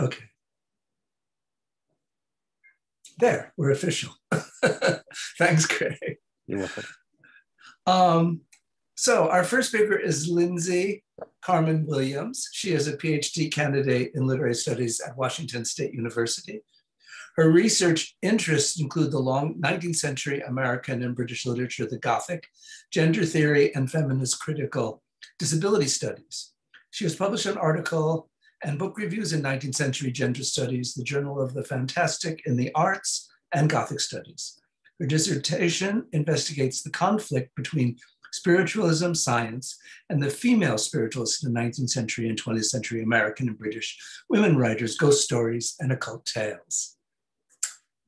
Okay. There, we're official. Thanks, Craig. You're welcome. Um, so our first speaker is Lindsay Carmen Williams. She is a PhD candidate in literary studies at Washington State University. Her research interests include the long 19th century American and British literature, the Gothic, gender theory, and feminist critical disability studies. She has published an article and book reviews in 19th century gender studies, the Journal of the Fantastic in the Arts, and Gothic studies. Her dissertation investigates the conflict between spiritualism, science, and the female spiritualists in the 19th century and 20th century American and British women writers, ghost stories, and occult tales.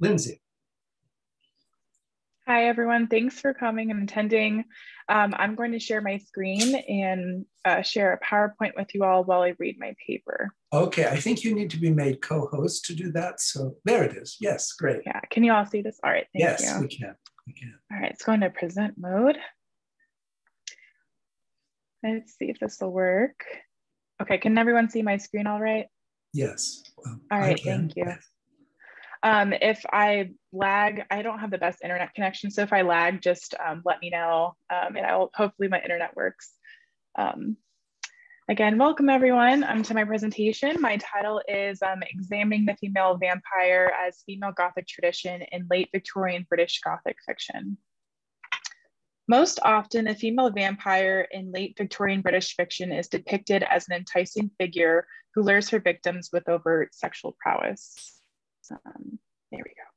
Lindsay. Hi, everyone. Thanks for coming and attending. Um, I'm going to share my screen and uh, share a PowerPoint with you all while I read my paper. Okay, I think you need to be made co-host to do that. So there it is. Yes, great. Yeah, can you all see this? All right, thank yes, you. we can. We can. All right, it's going to present mode. Let's see if this will work. Okay, can everyone see my screen all right? Yes. Well, all right, thank you. Um, if I lag, I don't have the best internet connection. So if I lag, just um, let me know um, and I'll hopefully my internet works. Um, again, welcome everyone um, to my presentation. My title is um, Examining the Female Vampire as Female Gothic Tradition in Late Victorian British Gothic Fiction. Most often, a female vampire in late Victorian British fiction is depicted as an enticing figure who lures her victims with overt sexual prowess. Um, there we go.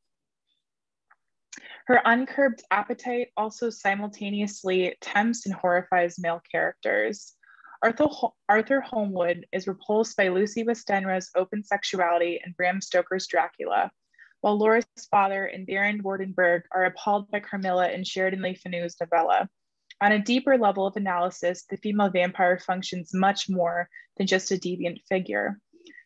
Her uncurbed appetite also simultaneously tempts and horrifies male characters. Arthur, Arthur Holmwood is repulsed by Lucy Westenra's open sexuality and Bram Stoker's Dracula, while Laura's father and Baron Vordenburg are appalled by Carmilla in Sheridan Le Fanu's novella. On a deeper level of analysis, the female vampire functions much more than just a deviant figure.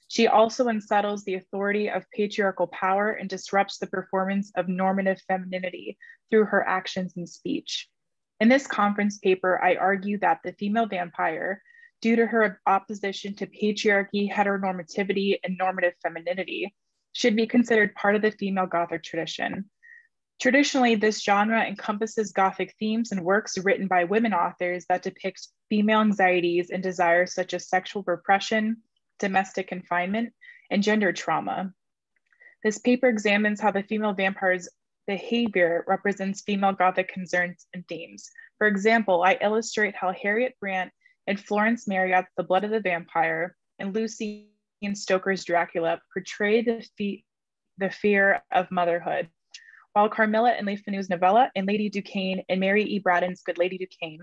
She also unsettles the authority of patriarchal power and disrupts the performance of normative femininity through her actions and speech. In this conference paper, I argue that the female vampire, due to her opposition to patriarchy, heteronormativity, and normative femininity, should be considered part of the female Gothic tradition. Traditionally, this genre encompasses Gothic themes and works written by women authors that depict female anxieties and desires such as sexual repression, domestic confinement, and gender trauma. This paper examines how the female vampire's behavior represents female Gothic concerns and themes. For example, I illustrate how Harriet Brandt and Florence Marryat's The Blood of the Vampire and Lucy and Stoker's Dracula portray the, fe the fear of motherhood, while Carmilla and Le Fanu's novella and Lady Ducayne and Mary E. Braddon's Good Lady Ducayne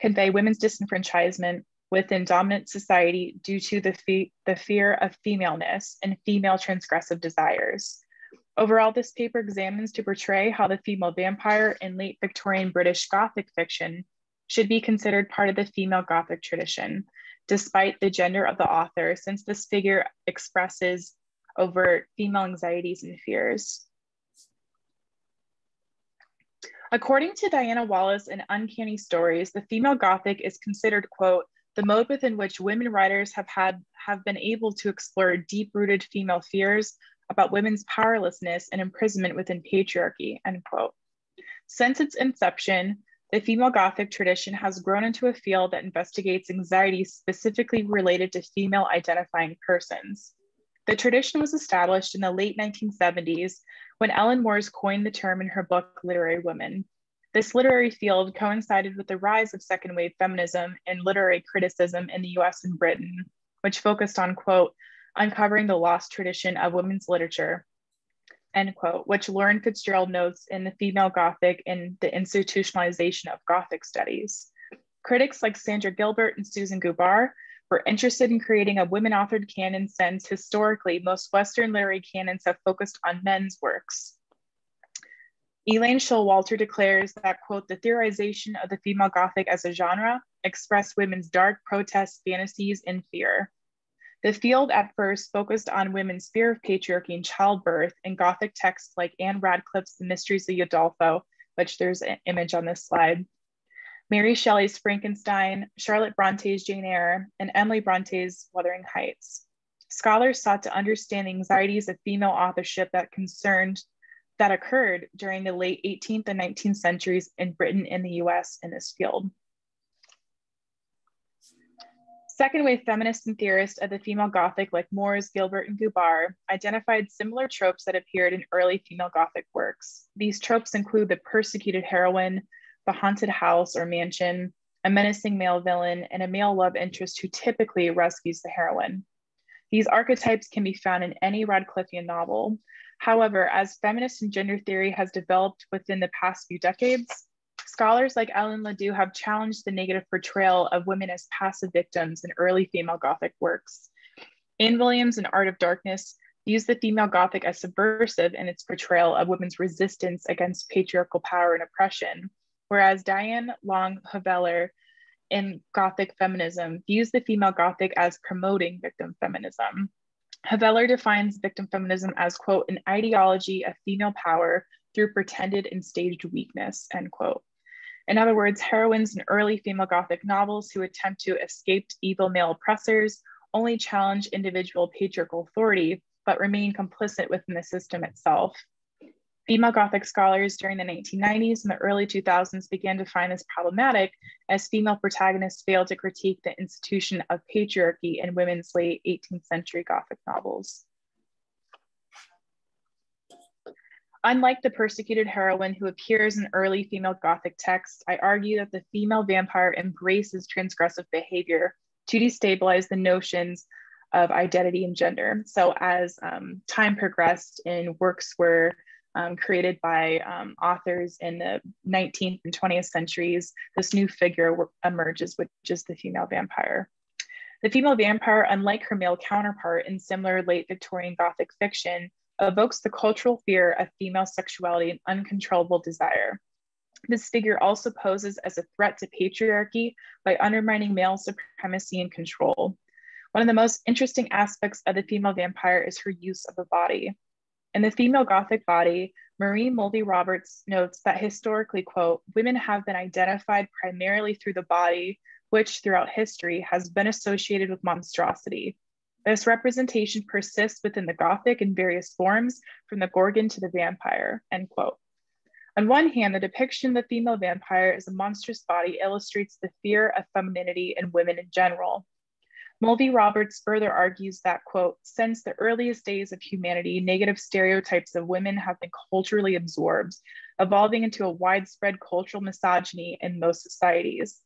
convey women's disenfranchisement within dominant society due to the, fe the fear of femaleness and female transgressive desires. Overall, this paper examines to portray how the female vampire in late Victorian British Gothic fiction should be considered part of the female Gothic tradition, despite the gender of the author, since this figure expresses overt female anxieties and fears. According to Diana Wallace in Uncanny Stories, the female Gothic is considered, quote, the mode within which women writers have had have been able to explore deep-rooted female fears about women's powerlessness and imprisonment within patriarchy, end quote. Since its inception, the female Gothic tradition has grown into a field that investigates anxiety specifically related to female identifying persons. The tradition was established in the late 1970s when Ellen Moers coined the term in her book, Literary Women, this literary field coincided with the rise of second wave feminism and literary criticism in the US and Britain, which focused on, quote, uncovering the lost tradition of women's literature, end quote, which Lauren Fitzgerald notes in The Female Gothic and the Institutionalization of Gothic Studies. Critics like Sandra Gilbert and Susan Gubar were interested in creating a women authored canon since historically most Western literary canons have focused on men's works. Elaine Showalter declares that, quote, the theorization of the female Gothic as a genre expressed women's dark protest fantasies and fear. The field at first focused on women's fear of patriarchy and childbirth in Gothic texts like Anne Radcliffe's The Mysteries of Udolpho, which there's an image on this slide, Mary Shelley's Frankenstein, Charlotte Bronte's Jane Eyre, and Emily Bronte's Wuthering Heights. Scholars sought to understand the anxieties of female authorship that concerned that occurred during the late 18th and 19th centuries in Britain and the US in this field. Second wave feminists and theorists of the female Gothic, like Moers, Gilbert, and Gubar, identified similar tropes that appeared in early female Gothic works. These tropes include the persecuted heroine, the haunted house or mansion, a menacing male villain, and a male love interest who typically rescues the heroine. These archetypes can be found in any Radcliffean novel. However, as feminist and gender theory has developed within the past few decades, Scholars like Ellen Ledoux have challenged the negative portrayal of women as passive victims in early female Gothic works. Anne Williams in Art of Darkness views the female Gothic as subversive in its portrayal of women's resistance against patriarchal power and oppression, whereas Diane Long Hoeveler in Gothic feminism views the female Gothic as promoting victim feminism. Hoeveler defines victim feminism as, quote, an ideology of female power through pretended and staged weakness, end quote. In other words, heroines in early female Gothic novels who attempt to escape evil male oppressors only challenge individual patriarchal authority, but remain complicit within the system itself. Female Gothic scholars during the 1990s and the early 2000s began to find this problematic as female protagonists failed to critique the institution of patriarchy in women's late 18th century Gothic novels. Unlike the persecuted heroine who appears in early female Gothic texts, I argue that the female vampire embraces transgressive behavior to destabilize the notions of identity and gender. So, as um, time progressed and works were um, created by um, authors in the 19th and 20th centuries, this new figure emerges, which is the female vampire. The female vampire, unlike her male counterpart in similar late Victorian Gothic fiction, evokes the cultural fear of female sexuality and uncontrollable desire. This figure also poses as a threat to patriarchy by undermining male supremacy and control. One of the most interesting aspects of the female vampire is her use of the body. In the female Gothic body, Marie Mulvey Roberts notes that historically, quote, women have been identified primarily through the body, which throughout history has been associated with monstrosity, this representation persists within the Gothic in various forms, from the Gorgon to the vampire, end quote. On one hand, the depiction of the female vampire as a monstrous body illustrates the fear of femininity in women in general. Mulvey Roberts further argues that, quote, since the earliest days of humanity, negative stereotypes of women have been culturally absorbed, evolving into a widespread cultural misogyny in most societies.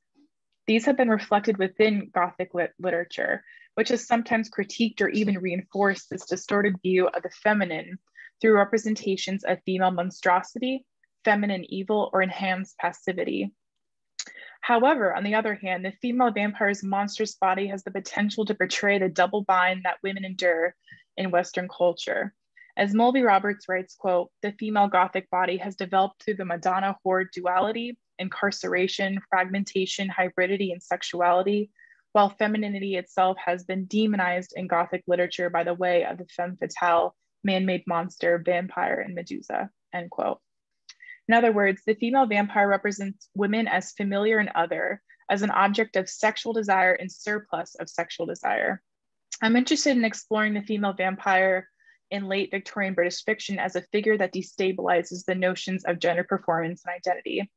These have been reflected within Gothic lit literature, which has sometimes critiqued or even reinforced this distorted view of the feminine through representations of female monstrosity, feminine evil, or enhanced passivity. However, on the other hand, the female vampire's monstrous body has the potential to portray the double bind that women endure in Western culture. As Mulvey Roberts writes, quote, the female Gothic body has developed through the Madonna whore duality, incarceration, fragmentation, hybridity, and sexuality, while femininity itself has been demonized in Gothic literature by the way of the femme fatale, man-made monster, vampire, and Medusa, end quote. In other words, the female vampire represents women as familiar and other, as an object of sexual desire and surplus of sexual desire. I'm interested in exploring the female vampire in late Victorian British fiction as a figure that destabilizes the notions of gender performance and identity.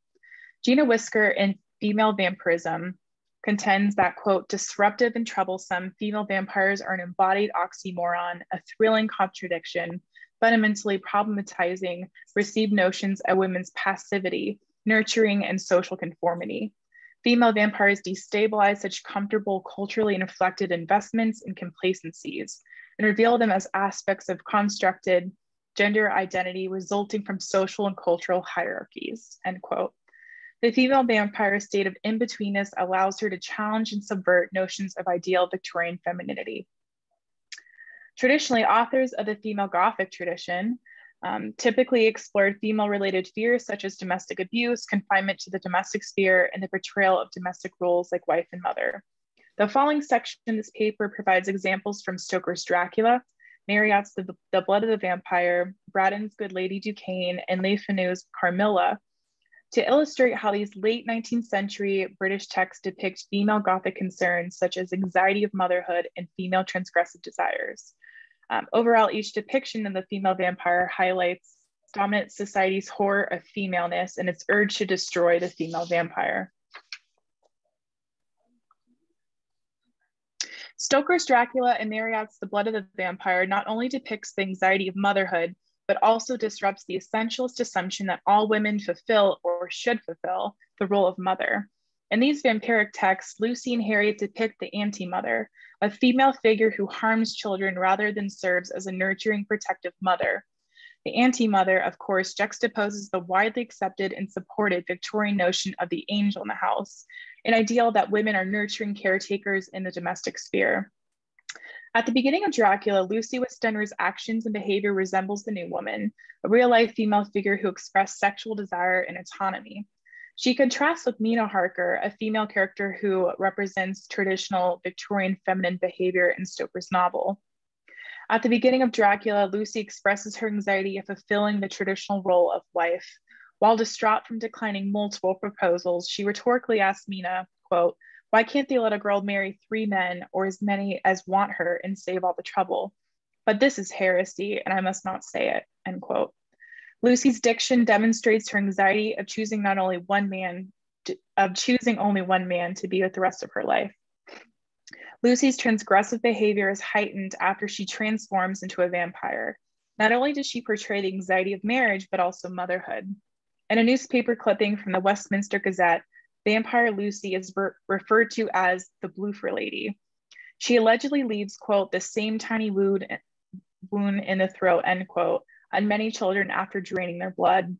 Gina Wisker in Female Vampirism contends that, quote, disruptive and troublesome female vampires are an embodied oxymoron, a thrilling contradiction, fundamentally problematizing received notions of women's passivity, nurturing, and social conformity. Female vampires destabilize such comfortable, culturally inflected investments and complacencies and reveal them as aspects of constructed gender identity resulting from social and cultural hierarchies, end quote. The female vampire state of in-betweenness allows her to challenge and subvert notions of ideal Victorian femininity. Traditionally, authors of the female Gothic tradition um, typically explored female-related fears such as domestic abuse, confinement to the domestic sphere, and the portrayal of domestic roles like wife and mother. The following section in this paper provides examples from Stoker's Dracula, Marryat's the, the Blood of the Vampire, Braddon's Good Lady Ducayne, and Le Fanu's Carmilla, to illustrate how these late 19th century British texts depict female Gothic concerns such as anxiety of motherhood and female transgressive desires. Um, overall, each depiction of the female vampire highlights dominant society's horror of femaleness and its urge to destroy the female vampire. Stoker's Dracula and Marryat's The Blood of the Vampire not only depicts the anxiety of motherhood, but also disrupts the essentialist assumption that all women fulfill or should fulfill the role of mother. In these vampiric texts, Lucy and Harriet depict the anti-mother, a female figure who harms children rather than serves as a nurturing, protective mother. The anti-mother, of course, juxtaposes the widely accepted and supported Victorian notion of the angel in the house, an ideal that women are nurturing caretakers in the domestic sphere. At the beginning of Dracula, Lucy Westenra's actions and behavior resembles the new woman, a real-life female figure who expressed sexual desire and autonomy. She contrasts with Mina Harker, a female character who represents traditional Victorian feminine behavior in Stoker's novel. At the beginning of Dracula, Lucy expresses her anxiety of fulfilling the traditional role of wife. While distraught from declining multiple proposals, she rhetorically asks Mina, quote, why can't they let a girl marry three men or as many as want her and save all the trouble? But this is heresy and I must not say it, end quote. Lucy's diction demonstrates her anxiety of choosing not only one man, of choosing only one man to be with the rest of her life. Lucy's transgressive behavior is heightened after she transforms into a vampire. Not only does she portray the anxiety of marriage, but also motherhood. In a newspaper clipping from the Westminster Gazette, Vampire Lucy is re referred to as the Bloofer Lady. She allegedly leaves, quote, the same tiny wound, wound in the throat, end quote, on many children after draining their blood.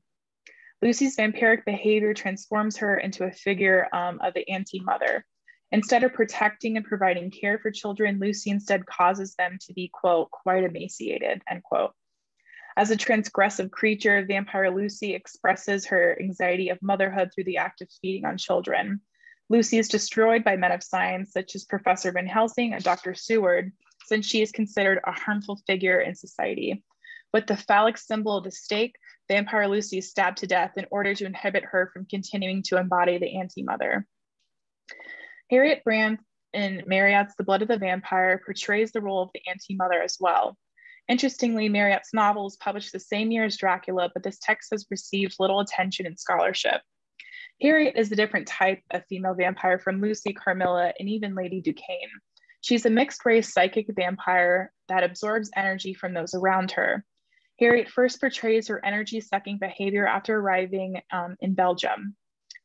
Lucy's vampiric behavior transforms her into a figure um, of the anti-mother. Instead of protecting and providing care for children, Lucy instead causes them to be, quote, quite emaciated, end quote. As a transgressive creature, Vampire Lucy expresses her anxiety of motherhood through the act of feeding on children. Lucy is destroyed by men of science such as Professor Van Helsing and Dr. Seward, since she is considered a harmful figure in society. With the phallic symbol of the stake, Vampire Lucy is stabbed to death in order to inhibit her from continuing to embody the anti-mother. Harriet Brandt in Marryat's The Blood of the Vampire portrays the role of the anti-mother as well. Interestingly, Marryat's novel was published the same year as Dracula, but this text has received little attention in scholarship. Harriet is a different type of female vampire from Lucy, Carmilla, and even Lady Ducayne. She's a mixed race psychic vampire that absorbs energy from those around her. Harriet first portrays her energy sucking behavior after arriving um, in Belgium.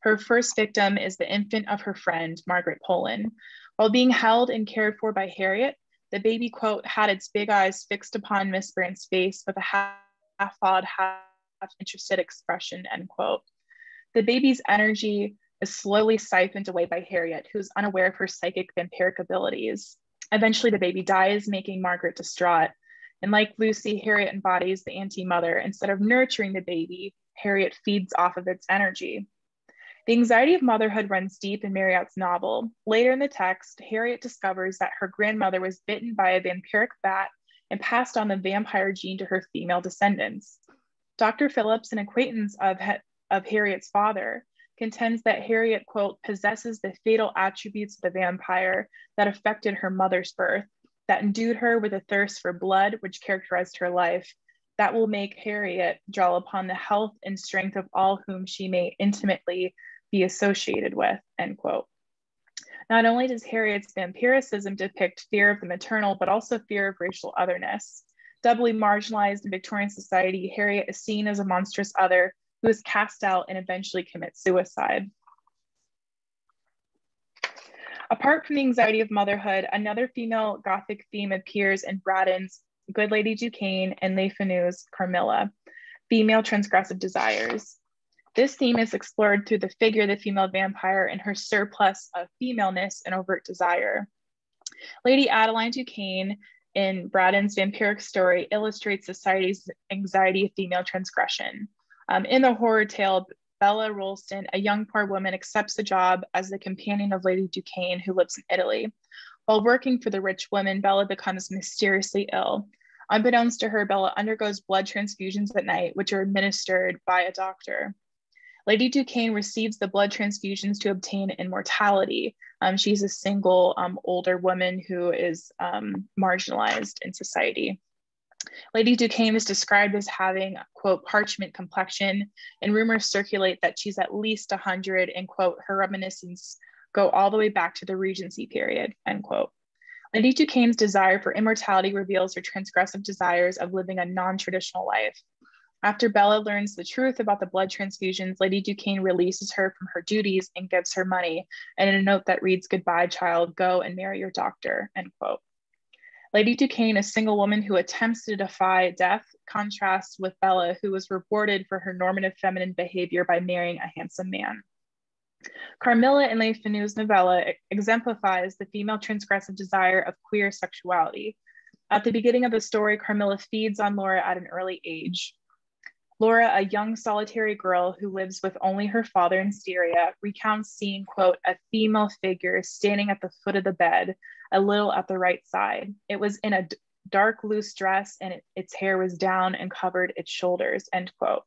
Her first victim is the infant of her friend, Margaret Poland. While being held and cared for by Harriet, the baby, quote, had its big eyes fixed upon Miss Brandt's face with a half-awed, half-interested expression, end quote. The baby's energy is slowly siphoned away by Harriet, who is unaware of her psychic vampiric abilities. Eventually, the baby dies, making Margaret distraught. And like Lucy, Harriet embodies the anti-mother. Instead of nurturing the baby, Harriet feeds off of its energy. The anxiety of motherhood runs deep in Marryat's novel. Later in the text, Harriet discovers that her grandmother was bitten by a vampiric bat and passed on the vampire gene to her female descendants. Dr. Phillips, an acquaintance of, of Harriet's father, contends that Harriet, quote, possesses the fatal attributes of the vampire that affected her mother's birth, that endued her with a thirst for blood, which characterized her life, that will make Harriet draw upon the health and strength of all whom she may intimately be associated with, end quote. Not only does Harriet's vampiricism depict fear of the maternal, but also fear of racial otherness. Doubly marginalized in Victorian society, Harriet is seen as a monstrous other who is cast out and eventually commits suicide. Apart from the anxiety of motherhood, another female Gothic theme appears in Braddon's Good Lady Ducayne and Le Fanu's Carmilla, female transgressive desires. This theme is explored through the figure of the female vampire and her surplus of femaleness and overt desire. Lady Adeline Ducayne in Braddon's vampiric story illustrates society's anxiety of female transgression. Um, in the horror tale, Bella Rolleston, a young poor woman, accepts a job as the companion of Lady Ducayne, who lives in Italy. While working for the rich woman, Bella becomes mysteriously ill. Unbeknownst to her, Bella undergoes blood transfusions at night, which are administered by a doctor. Lady Ducayne receives the blood transfusions to obtain immortality. Um, she's a single um, older woman who is um, marginalized in society. Lady Ducayne is described as having, quote, parchment complexion, and rumors circulate that she's at least 100, and, quote, her reminiscence go all the way back to the Regency period, end quote. Lady Ducayne's desire for immortality reveals her transgressive desires of living a non traditional life. After Bella learns the truth about the blood transfusions, Lady Ducayne releases her from her duties and gives her money, and a note that reads, Goodbye, child, go and marry your doctor, end quote. Lady Ducayne, a single woman who attempts to defy death, contrasts with Bella, who was rewarded for her normative feminine behavior by marrying a handsome man. Carmilla in Le Fanu's novella exemplifies the female transgressive desire of queer sexuality. At the beginning of the story, Carmilla feeds on Laura at an early age. Laura, a young solitary girl who lives with only her father in Styria, recounts seeing, quote, a female figure standing at the foot of the bed, a little at the right side. It was in a dark, loose dress and it, its hair was down and covered its shoulders, end quote.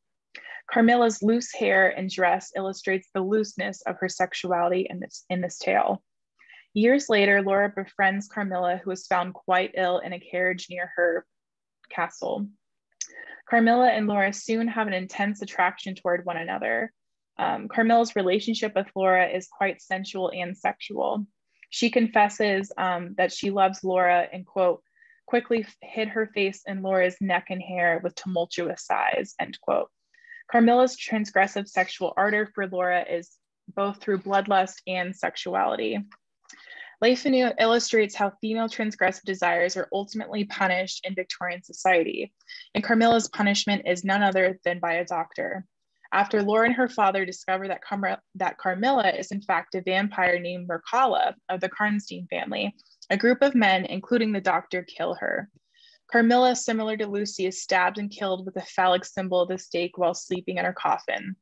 Carmilla's loose hair and dress illustrates the looseness of her sexuality in this, in this tale. Years later, Laura befriends Carmilla, who is found quite ill in a carriage near her castle. Carmilla and Laura soon have an intense attraction toward one another. Um, Carmilla's relationship with Laura is quite sensual and sexual. She confesses um, that she loves Laura and, quote, quickly hid her face in Laura's neck and hair with tumultuous sighs, end quote. Carmilla's transgressive sexual ardor for Laura is both through bloodlust and sexuality. Le Fanu illustrates how female transgressive desires are ultimately punished in Victorian society, and Carmilla's punishment is none other than by a doctor. After Laura and her father discover that, Car- that Carmilla is in fact a vampire named Mircalla of the Karnstein family, a group of men, including the doctor, kill her. Carmilla, similar to Lucy, is stabbed and killed with a phallic symbol of the stake while sleeping in her coffin.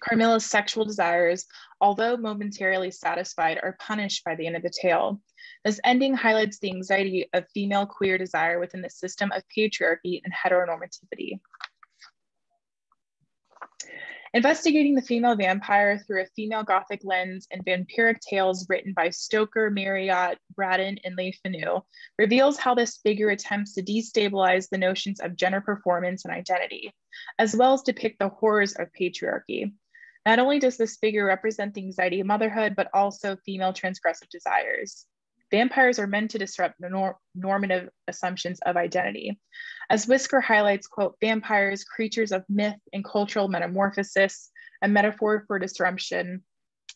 Carmilla's sexual desires, although momentarily satisfied, are punished by the end of the tale. This ending highlights the anxiety of female queer desire within the system of patriarchy and heteronormativity. Investigating the female vampire through a female Gothic lens and vampiric tales written by Stoker, Marryat, Braddon, and Le Fanu reveals how this figure attempts to destabilize the notions of gender performance and identity, as well as depict the horrors of patriarchy. Not only does this figure represent the anxiety of motherhood, but also female transgressive desires. Vampires are meant to disrupt nor normative assumptions of identity. As Wisker highlights, quote, vampires, creatures of myth and cultural metamorphosis, a metaphor for disruption,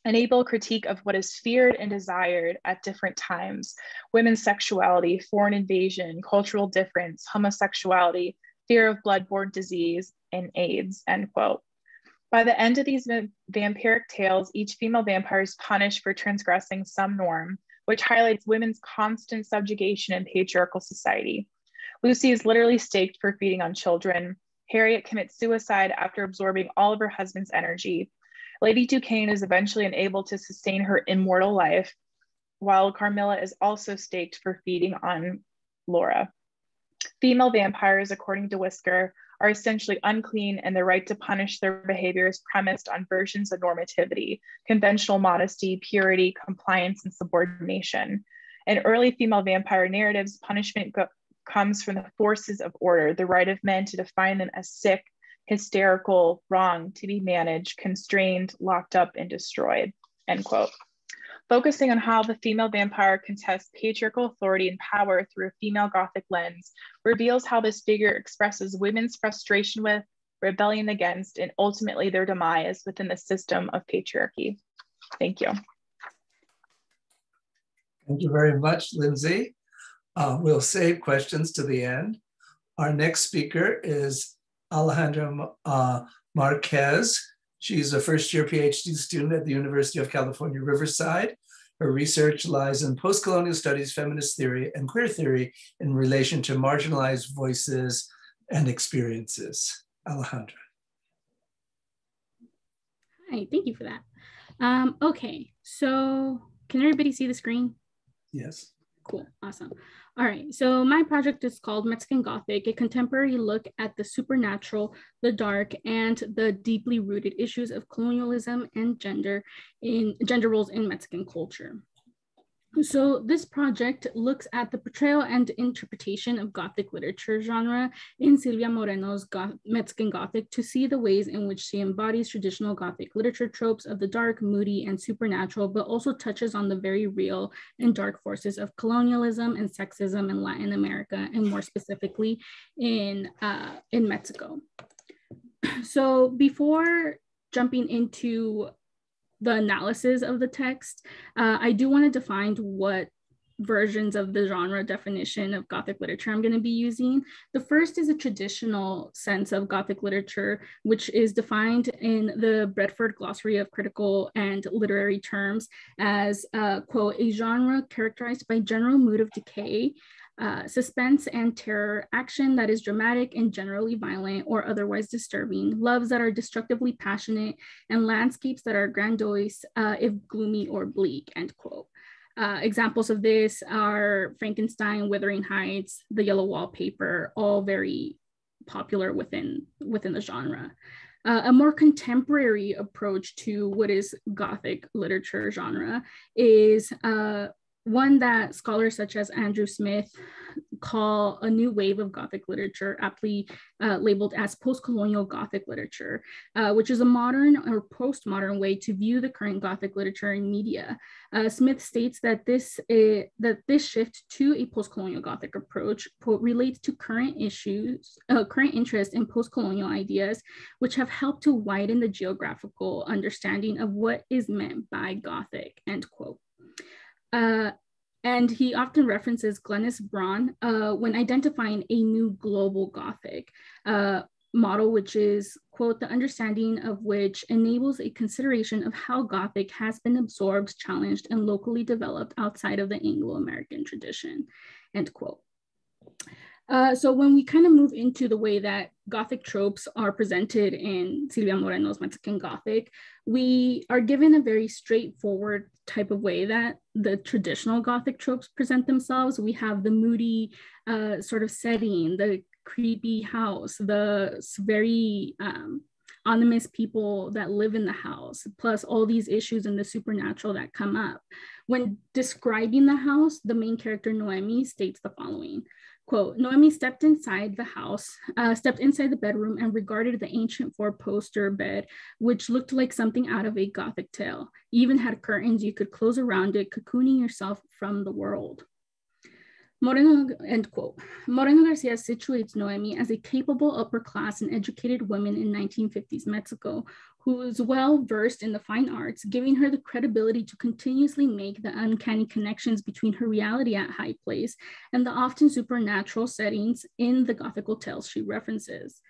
enable critique of what is feared and desired at different times, women's sexuality, foreign invasion, cultural difference, homosexuality, fear of bloodborne disease, and AIDS, end quote. By the end of these vampiric tales, each female vampire is punished for transgressing some norm, which highlights women's constant subjugation in patriarchal society. Lucy is literally staked for feeding on children. Harriet commits suicide after absorbing all of her husband's energy. Lady Ducayne is eventually unable to sustain her immortal life, while Carmilla is also staked for feeding on Laura. Female vampires, according to Wisker, are essentially unclean and the right to punish their behavior is premised on versions of normativity, conventional modesty, purity, compliance, and subordination. In early female vampire narratives, punishment comes from the forces of order, the right of men to define them as sick, hysterical, wrong, to be managed, constrained, locked up, and destroyed, end quote focusing on how the female vampire contests patriarchal authority and power through a female Gothic lens, reveals how this figure expresses women's frustration with, rebellion against, and ultimately their demise within the system of patriarchy. Thank you. Thank you very much, Lindsay. Uh, we'll save questions to the end. Our next speaker is Alejandra uh, Marquez, She's a first year PhD student at the University of California, Riverside. Her research lies in post-colonial studies, feminist theory, and queer theory in relation to marginalized voices and experiences. Alejandra. Hi, thank you for that. Um, okay, so can everybody see the screen? Yes. Cool, awesome. All right, so my project is called Mexican Gothic, a contemporary look at the supernatural, the dark, and the deeply rooted issues of colonialism and gender in gender roles in Mexican culture. So this project looks at the portrayal and interpretation of Gothic literature genre in Silvia Moreno's Mexican Gothic to see the ways in which she embodies traditional Gothic literature tropes of the dark, moody, and supernatural, but also touches on the very real and dark forces of colonialism and sexism in Latin America, and more specifically in, uh, in Mexico. So before jumping into the analysis of the text, uh, I do want to define what versions of the genre definition of Gothic literature I'm going to be using. The first is a traditional sense of Gothic literature, which is defined in the Bedford Glossary of Critical and Literary Terms as, uh, quote, a genre characterized by general mood of decay, uh, suspense and terror, action that is dramatic and generally violent or otherwise disturbing, loves that are destructively passionate, and landscapes that are grandiose uh, if gloomy or bleak, end quote. Uh, examples of this are Frankenstein, Wuthering Heights, The Yellow Wallpaper, all very popular within, within the genre. Uh, a more contemporary approach to what is Gothic literature genre is uh, one that scholars such as Andrew Smith call a new wave of Gothic literature, aptly uh, labeled as post-colonial Gothic literature, uh, which is a modern or postmodern way to view the current Gothic literature and media. Uh, Smith states that this uh, that this shift to a post-colonial Gothic approach relates to current issues, uh, current interest in post-colonial ideas, which have helped to widen the geographical understanding of what is meant by Gothic. End quote. Uh, and he often references Glennis Byron uh, when identifying a new global Gothic uh, model, which is, quote, the understanding of which enables a consideration of how Gothic has been absorbed, challenged, and locally developed outside of the Anglo-American tradition, end quote. Uh, so when we kind of move into the way that Gothic tropes are presented in Silvia Moreno's Mexican Gothic, we are given a very straightforward type of way that the traditional Gothic tropes present themselves. We have the moody uh, sort of setting, the creepy house, the very um, ominous people that live in the house, plus all these issues and the supernatural that come up. When describing the house, the main character Noemi states the following Quote, Noemi stepped inside the house, uh, stepped inside the bedroom and regarded the ancient four-poster bed, which looked like something out of a Gothic tale. Even had curtains you could close around it, cocooning yourself from the world. Moreno, end quote. Moreno Garcia situates Noemi as a capable upper class and educated woman in 1950s Mexico who is well versed in the fine arts, giving her the credibility to continuously make the uncanny connections between her reality at High Place and the often supernatural settings in the Gothical tales she references.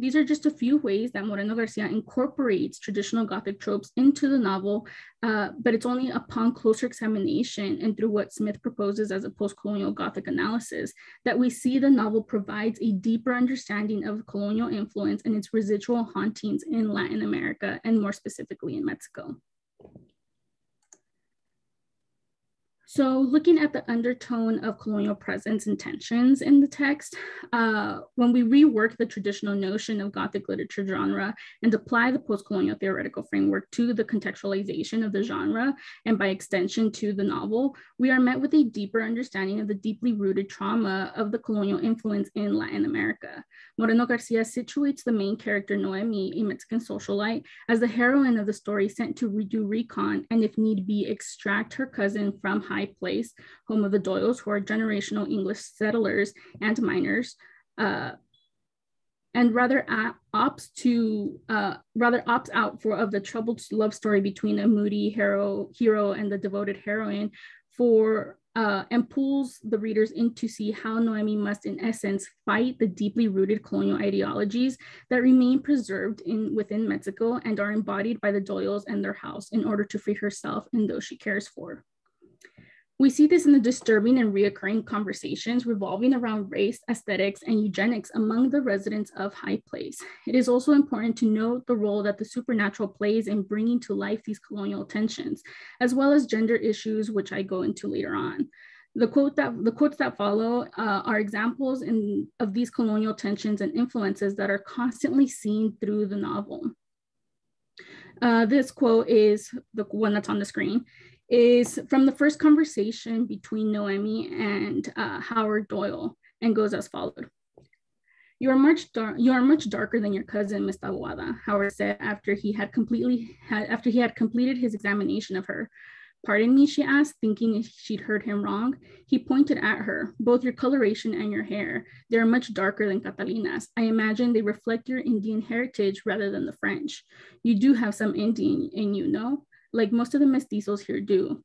These are just a few ways that Moreno Garcia incorporates traditional Gothic tropes into the novel, uh, but it's only upon closer examination and through what Smith proposes as a post-colonial Gothic analysis that we see the novel provides a deeper understanding of colonial influence and its residual hauntings in Latin America and more specifically in Mexico. So looking at the undertone of colonial presence and tensions in the text, uh, when we rework the traditional notion of Gothic literature genre and apply the post-colonial theoretical framework to the contextualization of the genre, and by extension to the novel, we are met with a deeper understanding of the deeply rooted trauma of the colonial influence in Latin America. Moreno Garcia situates the main character, Noemi, a Mexican socialite, as the heroine of the story sent to redo recon and if need be, extract her cousin from high High Place, home of the Doyles, who are generational English settlers and miners, uh, and rather opts to uh, rather opts out for of the troubled love story between a moody hero hero and the devoted heroine for uh, and pulls the readers in to see how Noemi must, in essence, fight the deeply rooted colonial ideologies that remain preserved in within Mexico and are embodied by the Doyles and their house in order to free herself and those she cares for. We see this in the disturbing and reoccurring conversations revolving around race, aesthetics, and eugenics among the residents of High Place. It is also important to note the role that the supernatural plays in bringing to life these colonial tensions, as well as gender issues, which I go into later on. The quote that the quotes that follow uh, are examples in, of these colonial tensions and influences that are constantly seen through the novel. Uh, this quote is the one that's on the screen is from the first conversation between Noemi and uh, Howard Doyle and goes as followed. You are much dark. You are much darker than your cousin, Miss Taboada. Howard said after he had completely had after he had completed his examination of her. Pardon me, she asked, thinking she'd heard him wrong. He pointed at her. Both your coloration and your hair, they are much darker than Catalina's. I imagine they reflect your Indian heritage rather than the French. You do have some Indian in you, no? Like most of the mestizos here do.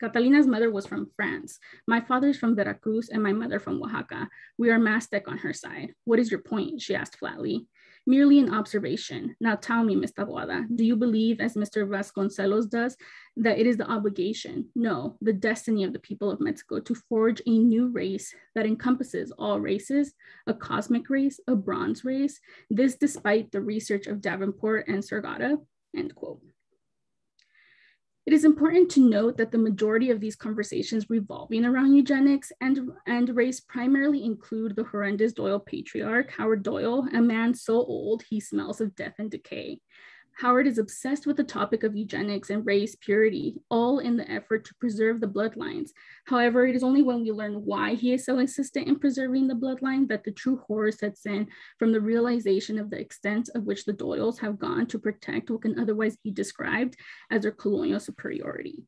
Catalina's mother was from France. My father is from Veracruz and my mother from Oaxaca. We are Mazatec on her side. What is your point? She asked flatly. Merely an observation. Now tell me, Ms. Taboada, do you believe, as Mr. Vasconcelos does, that it is the obligation, no, the destiny of the people of Mexico to forge a new race that encompasses all races, a cosmic race, a bronze race, this despite the research of Davenport and Steggerda, end quote. It is important to note that the majority of these conversations revolving around eugenics and, and race primarily include the horrendous Doyle patriarch, Howard Doyle, a man so old he smells of death and decay. Howard is obsessed with the topic of eugenics and race purity, all in the effort to preserve the bloodlines. However, it is only when we learn why he is so insistent in preserving the bloodline that the true horror sets in from the realization of the extent of which the Doyles have gone to protect what can otherwise be described as their colonial superiority.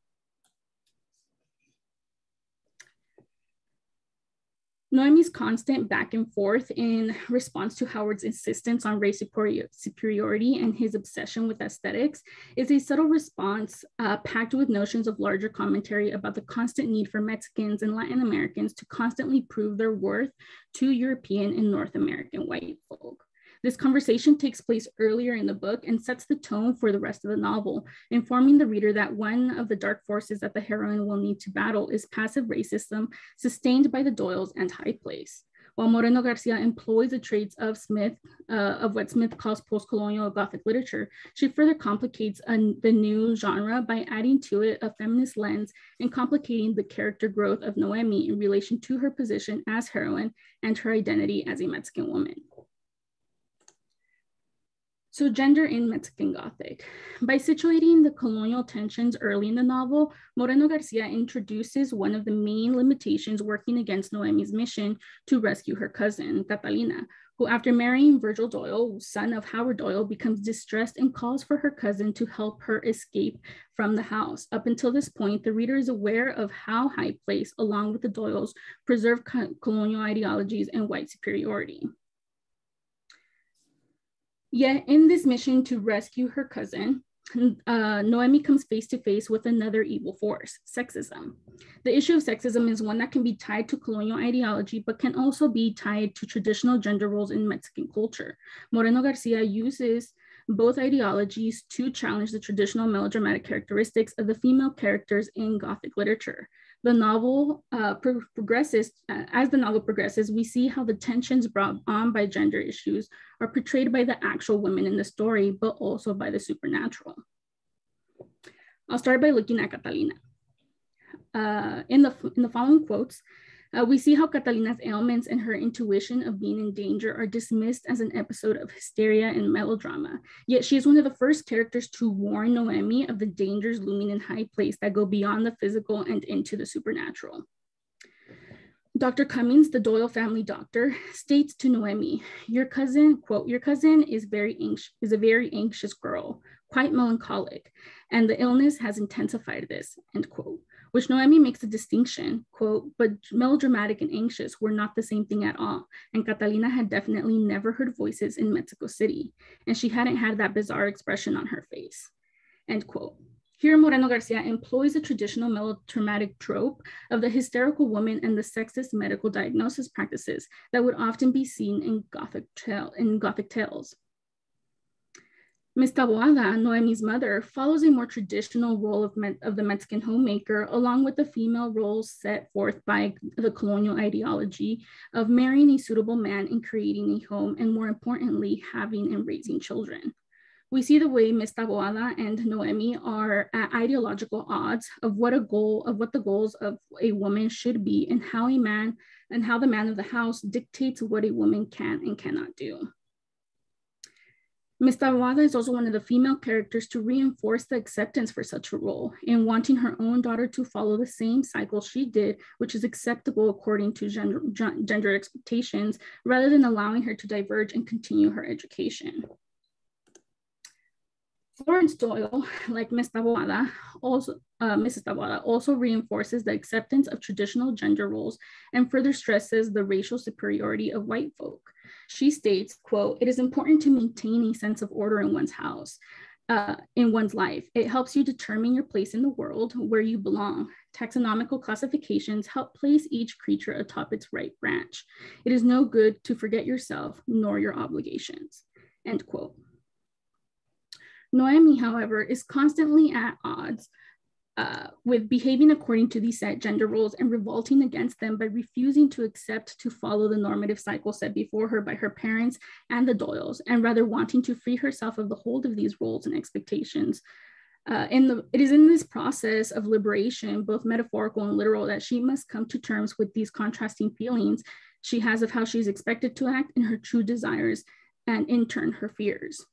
Noemi's constant back and forth in response to Howard's insistence on race superiority and his obsession with aesthetics is a subtle response uh, packed with notions of larger commentary about the constant need for Mexicans and Latin Americans to constantly prove their worth to European and North American white folk. This conversation takes place earlier in the book and sets the tone for the rest of the novel, informing the reader that one of the dark forces that the heroine will need to battle is passive racism sustained by the Doyles and High Place. While Moreno Garcia employs the traits of Smith, uh, of what Smith calls post-colonial Gothic literature, she further complicates the new genre by adding to it a feminist lens and complicating the character growth of Noemi in relation to her position as heroine and her identity as a Mexican woman. So gender in Mexican Gothic. By situating the colonial tensions early in the novel, Moreno Garcia introduces one of the main limitations working against Noemi's mission to rescue her cousin, Catalina, who after marrying Virgil Doyle, son of Howard Doyle, becomes distressed and calls for her cousin to help her escape from the house. Up until this point, the reader is aware of how High Place, along with the Doyles, preserve colonial ideologies and white superiority. Yet, in this mission to rescue her cousin, uh, Noemi comes face to face with another evil force, sexism. The issue of sexism is one that can be tied to colonial ideology, but can also be tied to traditional gender roles in Mexican culture. Moreno Garcia uses both ideologies to challenge the traditional melodramatic characteristics of the female characters in Gothic literature the novel uh, pro progresses, uh, as the novel progresses, we see how the tensions brought on by gender issues are portrayed by the actual women in the story, but also by the supernatural. I'll start by looking at Catalina. Uh, in, the, in the following quotes, uh, we see how Catalina's ailments and her intuition of being in danger are dismissed as an episode of hysteria and melodrama. Yet she is one of the first characters to warn Noemi of the dangers looming in high place that go beyond the physical and into the supernatural. Dr. Cummings, the Doyle family doctor, states to Noemi, your cousin, quote, your cousin is very anxious, is a very anxious girl, quite melancholic, and the illness has intensified this, end quote which Noemi makes a distinction, quote, but melodramatic and anxious were not the same thing at all. And Catalina had definitely never heard voices in Mexico City, and she hadn't had that bizarre expression on her face, end quote. Here, Moreno Garcia employs a traditional melodramatic trope of the hysterical woman and the sexist medical diagnosis practices that would often be seen in Gothic, in Gothic tales. Ms. Taboada, Noemi's mother, follows a more traditional role of, of the Mexican homemaker, along with the female roles set forth by the colonial ideology of marrying a suitable man and creating a home, and more importantly, having and raising children. we see the way Ms. Taboada and Noemi are at ideological odds of what a goal of what the goals of a woman should be and how a man and how the man of the house dictates what a woman can and cannot do. Ms. Taboada is also one of the female characters to reinforce the acceptance for such a role in wanting her own daughter to follow the same cycle she did, which is acceptable according to gender, gender expectations, rather than allowing her to diverge and continue her education. Florence Doyle, like Ms. Taboada, also, uh, Mrs. Also reinforces the acceptance of traditional gender roles and further stresses the racial superiority of white folk. She states, quote, it is important to maintain a sense of order in one's house, uh, in one's life. It helps you determine your place in the world, where you belong. Taxonomical classifications help place each creature atop its right branch. It is no good to forget yourself nor your obligations, end quote. Noemi, however, is constantly at odds uh, with behaving according to these set gender roles and revolting against them by refusing to accept to follow the normative cycle set before her by her parents and the Doyles, and rather wanting to free herself of the hold of these roles and expectations. Uh, in the, it is in this process of liberation, both metaphorical and literal, that she must come to terms with these contrasting feelings she has of how she's expected to act and her true desires, and in turn, her fears.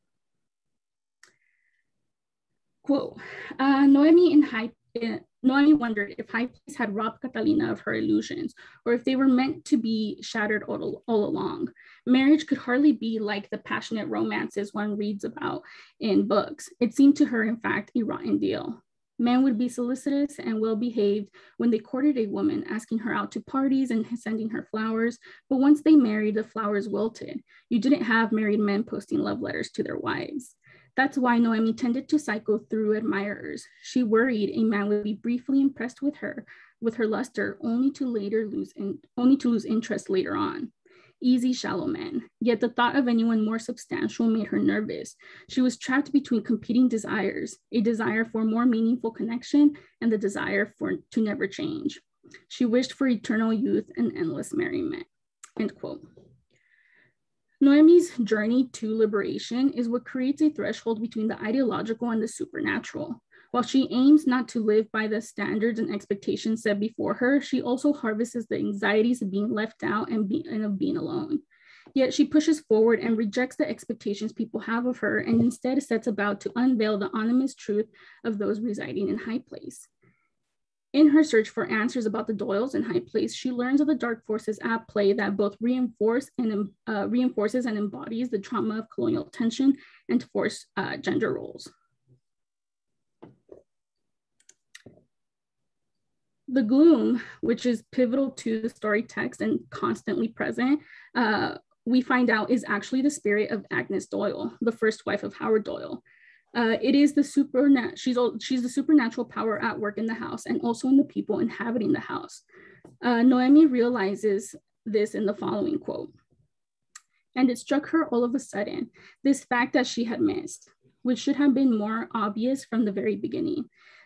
Quote, uh, Noemi in high, uh, Noemi wondered if High Place had robbed Catalina of her illusions, or if they were meant to be shattered all, all along. Marriage could hardly be like the passionate romances one reads about in books. It seemed to her, in fact, a rotten deal. Men would be solicitous and well behaved when they courted a woman, asking her out to parties and sending her flowers. But once they married, the flowers wilted. You didn't have married men posting love letters to their wives. That's why Noemi tended to cycle through admirers. She worried a man would be briefly impressed with her, with her luster, only to later lose in, only to lose interest later on. Easy, shallow men. Yet the thought of anyone more substantial made her nervous. She was trapped between competing desires, a desire for more meaningful connection and the desire for to never change. She wished for eternal youth and endless merriment. End quote. Noemi's journey to liberation is what creates a threshold between the ideological and the supernatural. While she aims not to live by the standards and expectations set before her, she also harvests the anxieties of being left out and, be, and of being alone. Yet she pushes forward and rejects the expectations people have of her and instead sets about to unveil the honest truth of those residing in High Place. In her search for answers about the Doyles and High Place, she learns of the dark forces at play that both reinforce and uh, reinforces and embodies the trauma of colonial tension and force uh, gender roles. The gloom, which is pivotal to the story text and constantly present, uh, we find out is actually the spirit of Agnes Doyle, the first wife of Howard Doyle. Uh, it is the supernat she's she's the supernatural power at work in the house and also in the people inhabiting the house. Uh, Noemi realizes this in the following quote. And it struck her all of a sudden, this fact that she had missed, which should have been more obvious from the very beginning,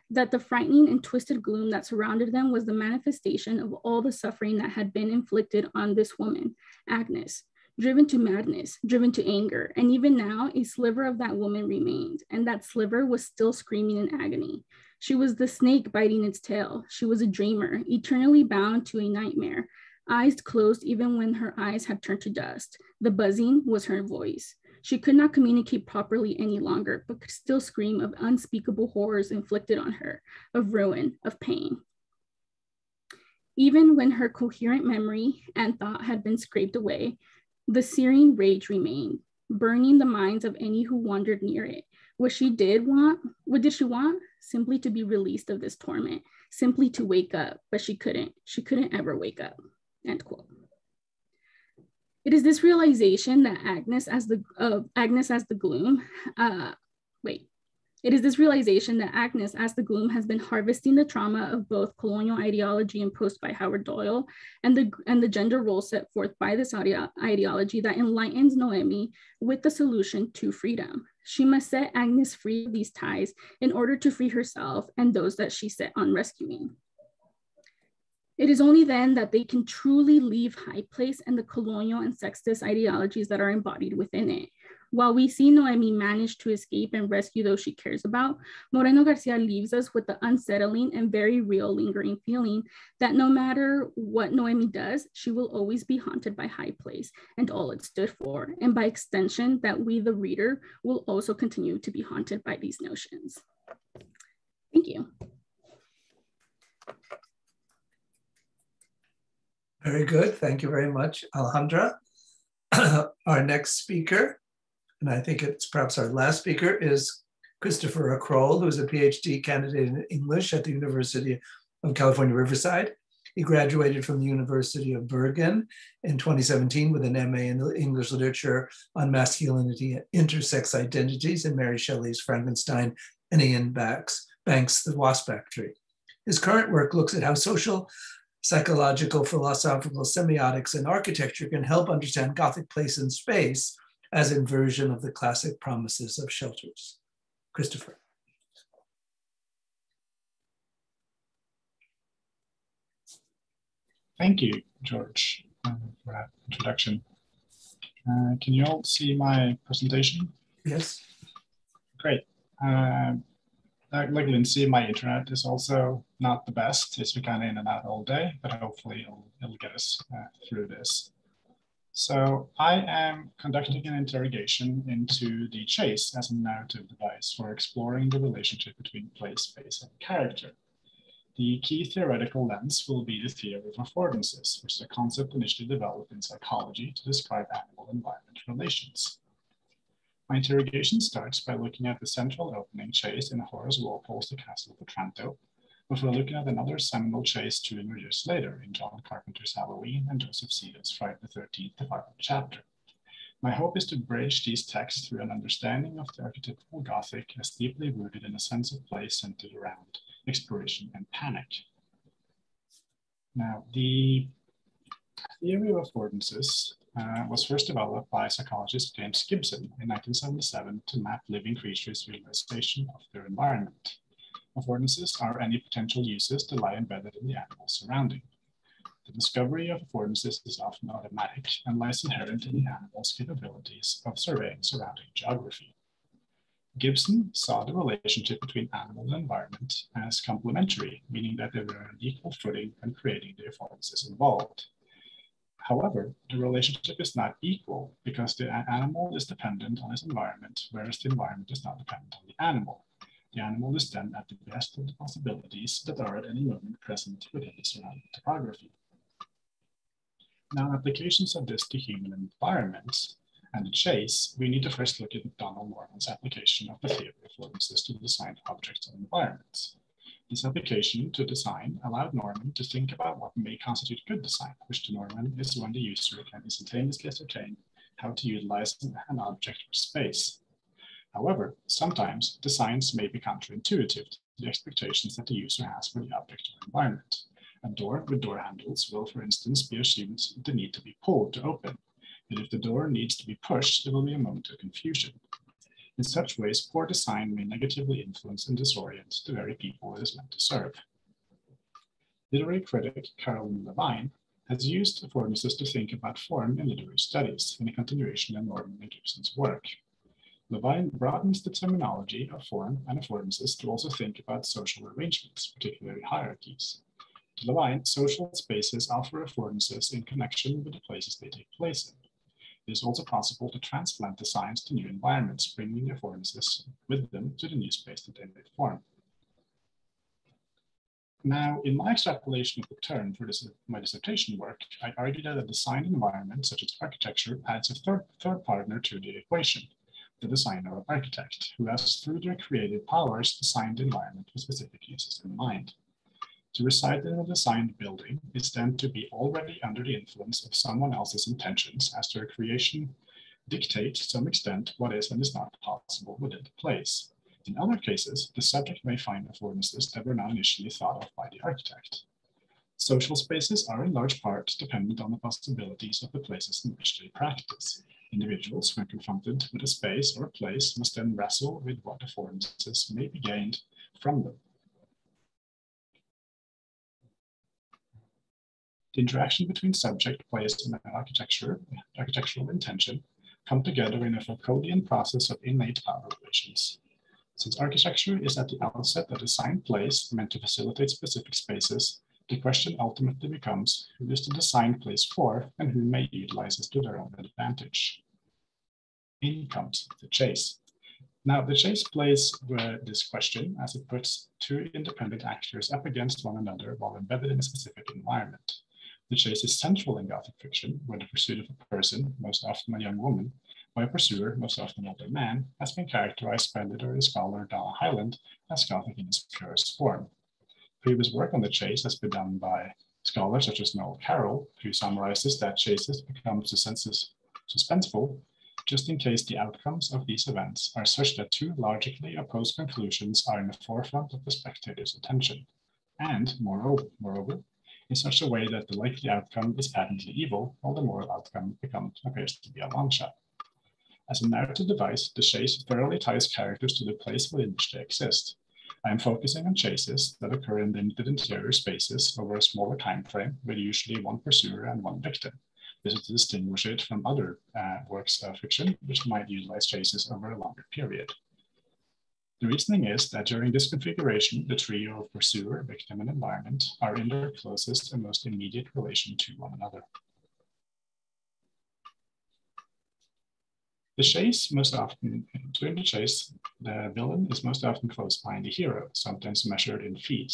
that the frightening and twisted gloom that surrounded them was the manifestation of all the suffering that had been inflicted on this woman, Agnes, driven to madness, driven to anger. And even now, a sliver of that woman remained, and that sliver was still screaming in agony. She was the snake biting its tail. She was a dreamer, eternally bound to a nightmare, eyes closed even when her eyes had turned to dust. The buzzing was her voice. She could not communicate properly any longer, but could still scream of unspeakable horrors inflicted on her, of ruin, of pain. Even when her coherent memory and thought had been scraped away, the searing rage remained, burning the minds of any who wandered near it. What she did want, what did she want? Simply to be released of this torment, simply to wake up, but she couldn't. She couldn't ever wake up. End quote. It is this realization that Agnes as the uh, Agnes as the gloom. Uh, wait, it is this realization that Agnes, as the gloom, has been harvesting the trauma of both colonial ideology imposed by Howard Doyle and the, and the gender role set forth by this ideology that enlightens Noemi with the solution to freedom. She must set Agnes free of these ties in order to free herself and those that she set on rescuing. It is only then that they can truly leave High Place and the colonial and sexist ideologies that are embodied within it While we see Noemi manage to escape and rescue those she cares about, Moreno Garcia leaves us with the unsettling and very real lingering feeling that no matter what Noemi does, she will always be haunted by High Place and all it stood for, and by extension, that we, the reader, will also continue to be haunted by these notions. Thank you. Very good. Thank you very much, Alejandra. our next speaker, and I think it's perhaps our last speaker, is Christopher Kroll, who's a PhD candidate in English at the University of California, Riverside. He graduated from the University of Bergen in 2017 with an MA in English literature on masculinity and intersex identities in Mary Shelley's Frankenstein and Iain Banks, Banks' The Wasp Factory. His current work looks at how social psychological, philosophical semiotics and architecture can help understand Gothic place and space as inversion of the classic promises of shelters. Christopher. Thank you, George, uh, for that introduction. Uh, can you all see my presentation? Yes. Great. Uh, like Lindsay, my internet is also not the best. It's kind of in and out all day, but hopefully it'll, it'll get us uh, through this. So I am conducting an interrogation into the chase as a narrative device for exploring the relationship between place, space, and character. The key theoretical lens will be the theory of affordances, which is a concept initially developed in psychology to describe animal-environment relations. My interrogation starts by looking at the central opening chase in Horace Walpole's The Castle of Otranto, before looking at another seminal chase 200 years later in John Carpenter's Halloween and Joseph Zito's Friday the 13th, the final chapter. My hope is to bridge these texts through an understanding of the archetypal Gothic as deeply rooted in a sense of place centered around exploration and panic. Now, the theory of affordances uh, was first developed by psychologist James Gibson in 1977 to map living creatures' realization of their environment. Affordances are any potential uses that lie embedded in the animal's surrounding. The discovery of affordances is often automatic and lies inherent in the animal's capabilities of surveying surrounding geography. Gibson saw the relationship between animal and environment as complementary, meaning that they were on equal footing when creating the affordances involved. However, the relationship is not equal because the animal is dependent on its environment, whereas the environment is not dependent on the animal. The animal is then at the best of the possibilities that are at any moment present within the surrounding topography. Now, applications of this to human environments and the chase, we need to first look at Donald Norman's application of the theory of affordances to design objects and environments. This application to design allowed Norman to think about what may constitute good design, which to Norman is when the user can instantaneously ascertain how to utilize an object or space. However, sometimes the designs may be counterintuitive to the expectations that the user has for the object or environment. A door with door handles will, for instance, be assumed to need to be pulled to open. And if the door needs to be pushed, there will be a moment of confusion. In such ways, poor design may negatively influence and disorient the very people it is meant to serve. Literary critic Carolyn Levine has used affordances to think about form in literary studies in a continuation of Norman and Gibson's work. Levine broadens the terminology of form and affordances to also think about social arrangements, particularly hierarchies. To Levine, social spaces offer affordances in connection with the places they take place in. It is also possible to transplant designs to new environments, bringing the affordances with them to the new space that they may form. Now, in my extrapolation of the term for this, my dissertation work, I argued that a designed environment, such as architecture, adds a third, third partner to the equation, the designer or architect, who has, through their creative powers, designed the environment with specific uses in mind. To reside in a designed building is then to be already under the influence of someone else's intentions as their creation dictate to some extent what is and is not possible within the place. In other cases, the subject may find affordances that were not initially thought of by the architect. Social spaces are in large part dependent on the possibilities of the places in which they practice. Individuals, when confronted with a space or a place, must then wrestle with what affordances may be gained from them. The interaction between subject, place, and architecture, architectural intention come together in a Foucauldian process of innate power relations. Since architecture is at the outset a design place meant to facilitate specific spaces, the question ultimately becomes who is the design place for and who may utilize it to their own advantage. In comes the chase. Now, the chase plays with this question as it puts two independent actors up against one another while embedded in a specific environment. The chase is central in Gothic fiction, where the pursuit of a person, most often a young woman, by a pursuer, most often an older man, has been characterized by literary scholar Donna Heiland as Gothic in its purest form. Previous work on the chase has been done by scholars such as Noel Carroll, who summarizes that chases become suspenseful just in case the outcomes of these events are such that two logically opposed conclusions are in the forefront of the spectator's attention, and moreover, moreover in such a way that the likely outcome is patently evil, while the moral outcome becomes, appears to be a long shot. As a narrative device, the chase thoroughly ties characters to the place within which they exist. I am focusing on chases that occur in limited interior spaces over a smaller time frame, with usually one pursuer and one victim. This is to distinguish it from other uh, works of fiction, which might utilize chases over a longer period. The reasoning is that during this configuration, the trio of pursuer, victim, and environment are in their closest and most immediate relation to one another. The chase most often, during the chase, the villain is most often close behind the hero, sometimes measured in feet,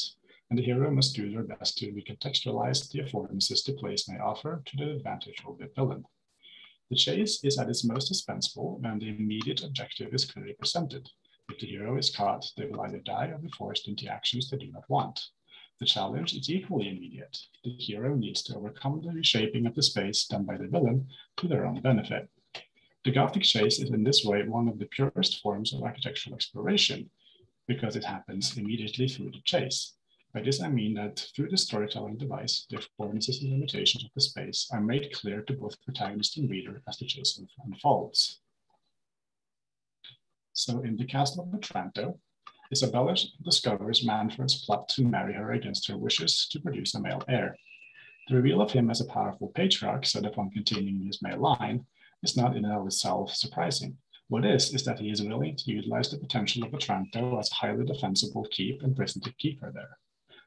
and the hero must do their best to recontextualize the affordances the place may offer to the advantage of the villain. The chase is at its most dispensable when the immediate objective is clearly presented. If the hero is caught, they will either die or be forced into actions they do not want. The challenge is equally immediate. The hero needs to overcome the reshaping of the space done by the villain to their own benefit. The Gothic chase is in this way one of the purest forms of architectural exploration because it happens immediately through the chase. By this I mean that through the storytelling device, the affordances and limitations of the space are made clear to both protagonist and reader as the chase unfolds. So in the Castle of Otranto, Isabella discovers Manfred's plot to marry her against her wishes to produce a male heir. The reveal of him as a powerful patriarch set upon continuing his male line is not in and of itself surprising. What is, is that he is willing to utilize the potential of Otranto as highly defensible keep and prison to keep her there.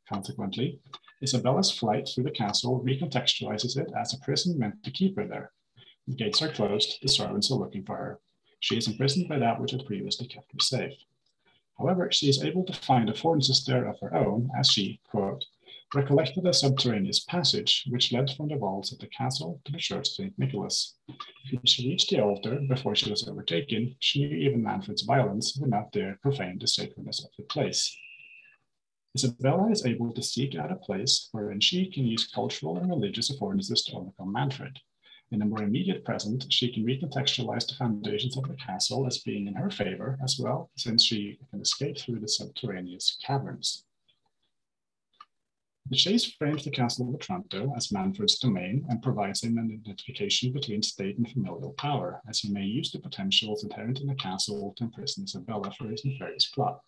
Consequently, Isabella's flight through the castle recontextualizes it as a prison meant to keep her there. The gates are closed, the servants are looking for her. She is imprisoned by that which had previously kept her safe. However, she is able to find affordances there of her own as she, quote, recollected a subterraneous passage which led from the walls of the castle to the church of St. Nicholas. If she reached the altar before she was overtaken, she knew even Manfred's violence would not dare profane the sacredness of the place. Isabella is able to seek out a place wherein she can use cultural and religious affordances to overcome Manfred. In a more immediate present, she can recontextualize the foundations of the castle as being in her favor as well, since she can escape through the subterraneous caverns. The chase frames the castle of Otranto as Manfred's domain and provides him an identification between state and familial power, as he may use the potentials inherent in the castle to imprison Isabella for his nefarious plot.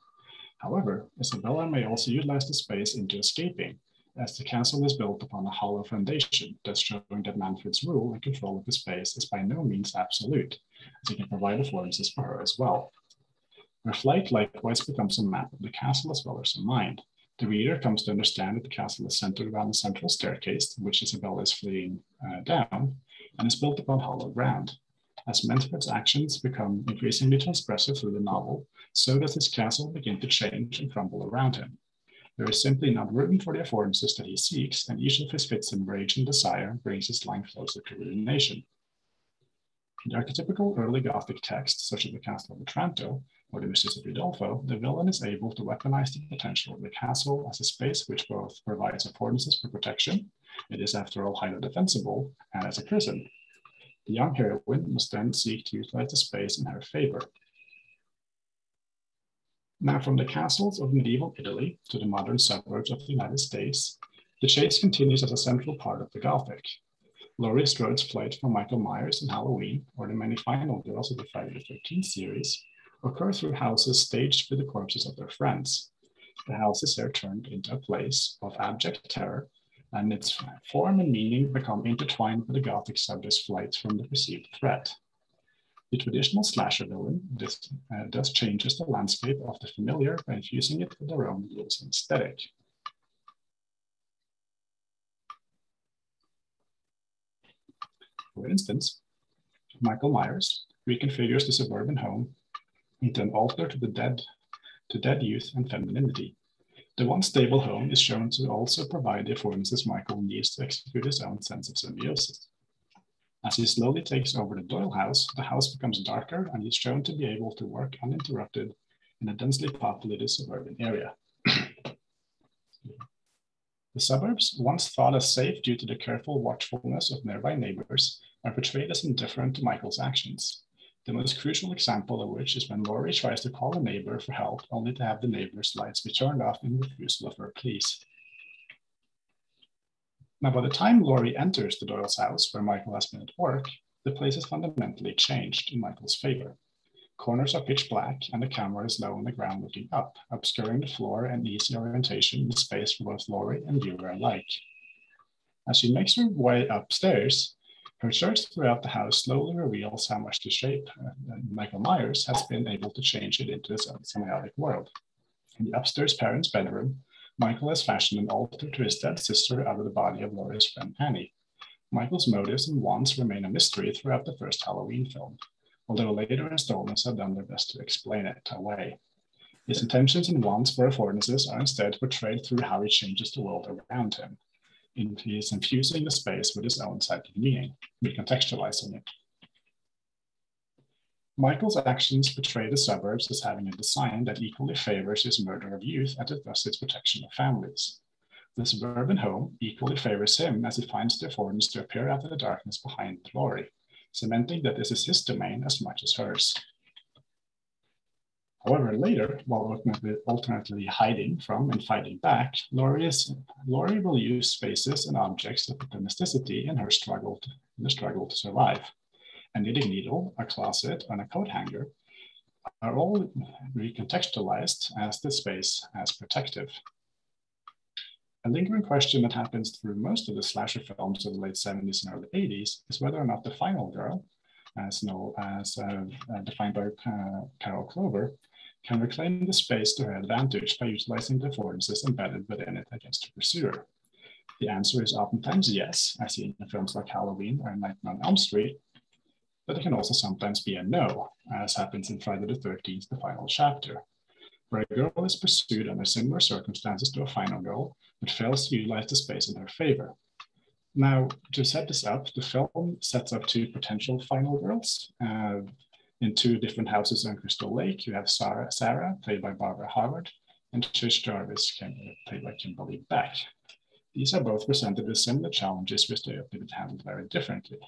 However, Isabella may also utilize the space into escaping, as the castle is built upon a hollow foundation, thus showing that Manfred's rule and control of the space is by no means absolute, as he can provide affordances for her as well. Her flight likewise becomes a map of the castle as well as a mind, the reader comes to understand that the castle is centered around the central staircase, which Isabella is fleeing uh, down, and is built upon hollow ground. As Manfred's actions become increasingly transgressive through the novel, so does his castle begin to change and crumble around him. There is simply not room for the affordances that he seeks, and each of his fits in rage and desire brings his line closer to ruination. In archetypical early Gothic texts, such as the Castle of Otranto, or the Mistress of Udolpho, the villain is able to weaponize the potential of the castle as a space which both provides affordances for protection, it is after all highly defensible, and as a prison. The young heroine must then seek to utilize the space in her favor. Now, from the castles of medieval Italy to the modern suburbs of the United States, the chase continues as a central part of the Gothic. Laurie Strode's flight from Michael Myers in Halloween, or the many final girls of the Friday the 13th series, occur through houses staged with the corpses of their friends. The houses are turned into a place of abject terror, and its form and meaning become intertwined with the Gothic subject's flight from the perceived threat. The traditional slasher villain this, uh, thus changes the landscape of the familiar by infusing it with their own rules and aesthetic. For instance, Michael Myers reconfigures the suburban home into an altar to the dead, to dead youth and femininity. The one stable home is shown to also provide the affordances Michael needs to execute his own sense of symbiosis. As he slowly takes over the Doyle house, the house becomes darker and he's shown to be able to work uninterrupted in a densely populated suburban area. the suburbs, once thought as safe due to the careful watchfulness of nearby neighbors, are portrayed as indifferent to Michael's actions. The most crucial example of which is when Laurie tries to call a neighbor for help, only to have the neighbor's lights be turned off in refusal of her pleas. Now, by the time Laurie enters the Doyle's house where Michael has been at work, the place is fundamentally changed in Michael's favor. Corners are pitch black and the camera is low on the ground looking up, obscuring the floor and easy orientation in the space for both Laurie and viewer alike. As she makes her way upstairs, her search throughout the house slowly reveals how much the shape uh, Michael Myers has been able to change it into his own symbiotic world. In the upstairs parents' bedroom, Michael has fashioned an altar to his dead sister out of the body of Laurie's friend Annie. Michael's motives and wants remain a mystery throughout the first Halloween film, although later installments have done their best to explain it away. His intentions and wants for affordances are instead portrayed through how he changes the world around him, he is infusing the space with his own psychic meaning, recontextualizing it. Michael's actions portray the suburbs as having a design that equally favors his murder of youth and thus its protection of families. The suburban home equally favors him as he finds the affordance to appear out of the darkness behind Laurie, cementing that this is his domain as much as hers. However, later, while ultimately, alternately hiding from and fighting back, Laurie, is, Laurie will use spaces and objects of domesticity in her struggle to, in the struggle to survive. A knitting needle, a closet, and a coat hanger are all recontextualized as the space as protective. A lingering question that happens through most of the slasher films of the late 70s and early 80s is whether or not the final girl, as, no, as uh, defined by uh, Carol Clover, can reclaim the space to her advantage by utilizing the affordances embedded within it against her pursuer? The answer is oftentimes yes, as seen in films like Halloween or Nightmare on Elm Street, but it can also sometimes be a no, as happens in Friday the 13th, the final chapter, where a girl is pursued under similar circumstances to a final girl, but fails to utilize the space in her favor. Now, to set this up, the film sets up two potential final girls, uh, in two different houses on Crystal Lake. You have Sarah, Sarah played by Barbara Howard, and Trish Jarvis, played by Kimberly Beck. These are both presented with similar challenges, which they have been handled very differently.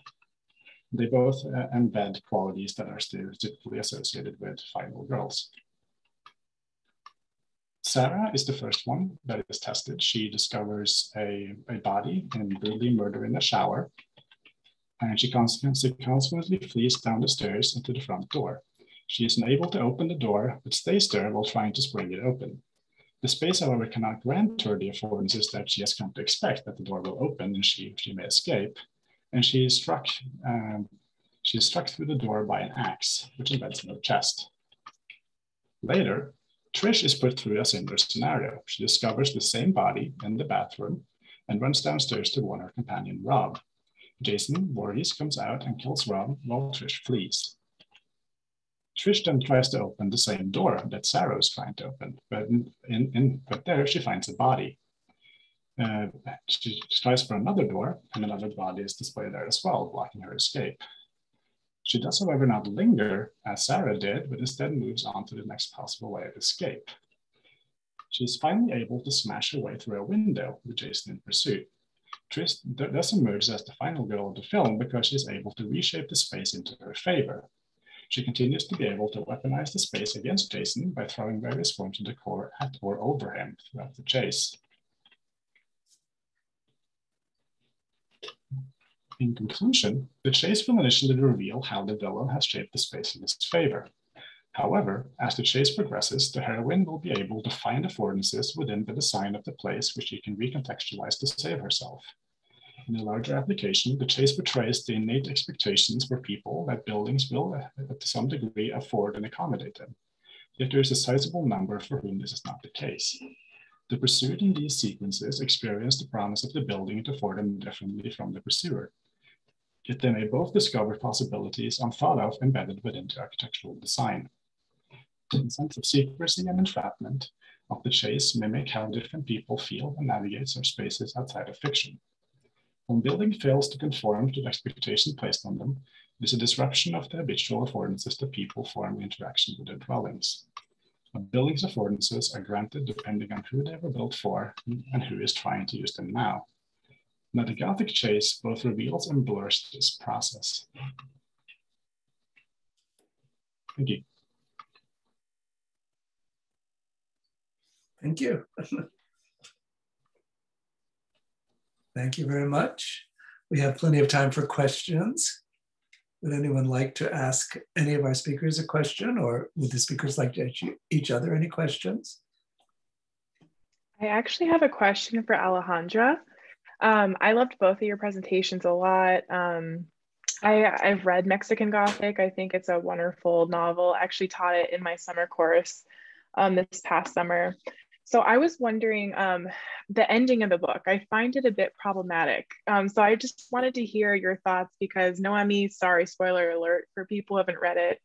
They both uh, embed qualities that are stereotypically associated with final girls. Sarah is the first one that is tested. She discovers a, a body and brutally murder in a shower and she constantly flees down the stairs into the front door. She is unable to open the door, but stays there while trying to spring it open. The space, however, cannot grant her the affordances that she has come to expect, that the door will open and she, she may escape. And she is struck, um, she is struck through the door by an axe, which embeds in her chest. Later, Trish is put through a similar scenario. She discovers the same body in the bathroom and runs downstairs to warn her companion, Rob, Jason Voorhees comes out and kills Rob while Trish flees. Trish then tries to open the same door that Sarah is trying to open, but, in, in but there she finds a body. Uh, she tries for another door, and another body is displayed there as well, blocking her escape. She does, however, not linger as Sarah did, but instead moves on to the next possible way of escape. She is finally able to smash her way through a window with Jason in pursuit. Trish thus emerges as the final girl of the film because she's able to reshape the space into her favor. She continues to be able to weaponize the space against Jason by throwing various forms of decor at or over him throughout the chase. In conclusion, the chase will initially reveal how the villain has shaped the space in his favor. However, as the chase progresses, the heroine will be able to find affordances within the design of the place which she can recontextualize to save herself. In a larger application, the chase portrays the innate expectations for people that buildings will, uh, to some degree, afford and accommodate them. Yet there is a sizable number for whom this is not the case. The pursued in these sequences experience the promise of the building to afford them differently from the pursuer. Yet they may both discover possibilities unthought of embedded within the architectural design. The sense of secrecy and entrapment of the chase mimic how different people feel and navigate their spaces outside of fiction. When building fails to conform to the expectation placed on them, it is a disruption of the habitual affordances that people form in interaction with their dwellings. A building's affordances are granted depending on who they were built for and who is trying to use them now. Now the Gothic chase both reveals and blurs this process. Thank you. Thank you. Thank you very much. We have plenty of time for questions. Would anyone like to ask any of our speakers a question or would the speakers like to ask each other any questions? I actually have a question for Alejandra. Um, I loved both of your presentations a lot. Um, I, I've read Mexican Gothic. I think it's a wonderful novel. I actually taught it in my summer course um, this past summer. So I was wondering um, the ending of the book. I find it a bit problematic. Um, so I just wanted to hear your thoughts because Noemi, sorry, spoiler alert for people who haven't read it.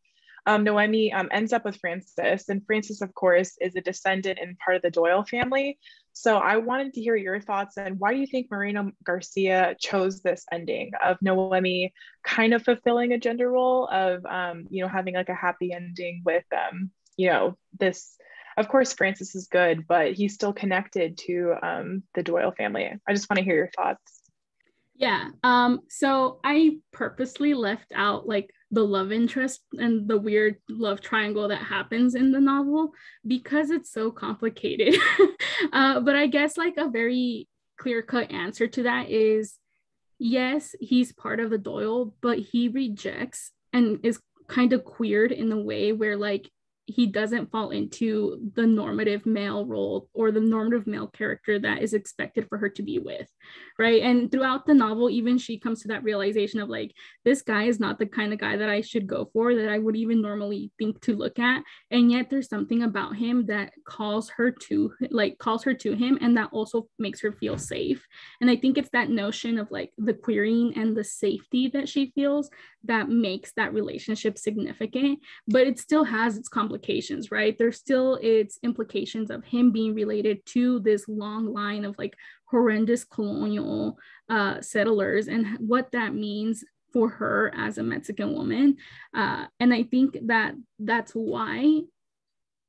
Um, Noemi um, ends up with Francis, and Francis, of course, is a descendant and part of the Doyle family. So I wanted to hear your thoughts and why do you think Moreno Garcia chose this ending of Noemi kind of fulfilling a gender role of, um, you know, having like a happy ending with, um, you know, this of course francis is good but he's still connected to um, the doyle family. I just want to hear your thoughts. Yeah um so i purposely left out like the love interest and the weird love triangle that happens in the novel because it's so complicated. Uh, but i guess like a very clear cut answer to that is yes he's part of the doyle but he rejects and is kind of queered in the way where like he doesn't fall into the normative male role or the normative male character that is expected for her to be with right? And throughout the novel even she comes to that realization of like this guy is not the kind of guy that i should go for that i would even normally think to look at. And yet there's something about him that calls her to like calls her to him and that also makes her feel safe. And i think it's that notion of like the queering and the safety that she feels that makes that relationship significant but it still has its complications right? There's still its implications of him being related to this long line of like horrendous colonial uh, settlers and what that means for her as a mexican woman. Uh, and i think that that's why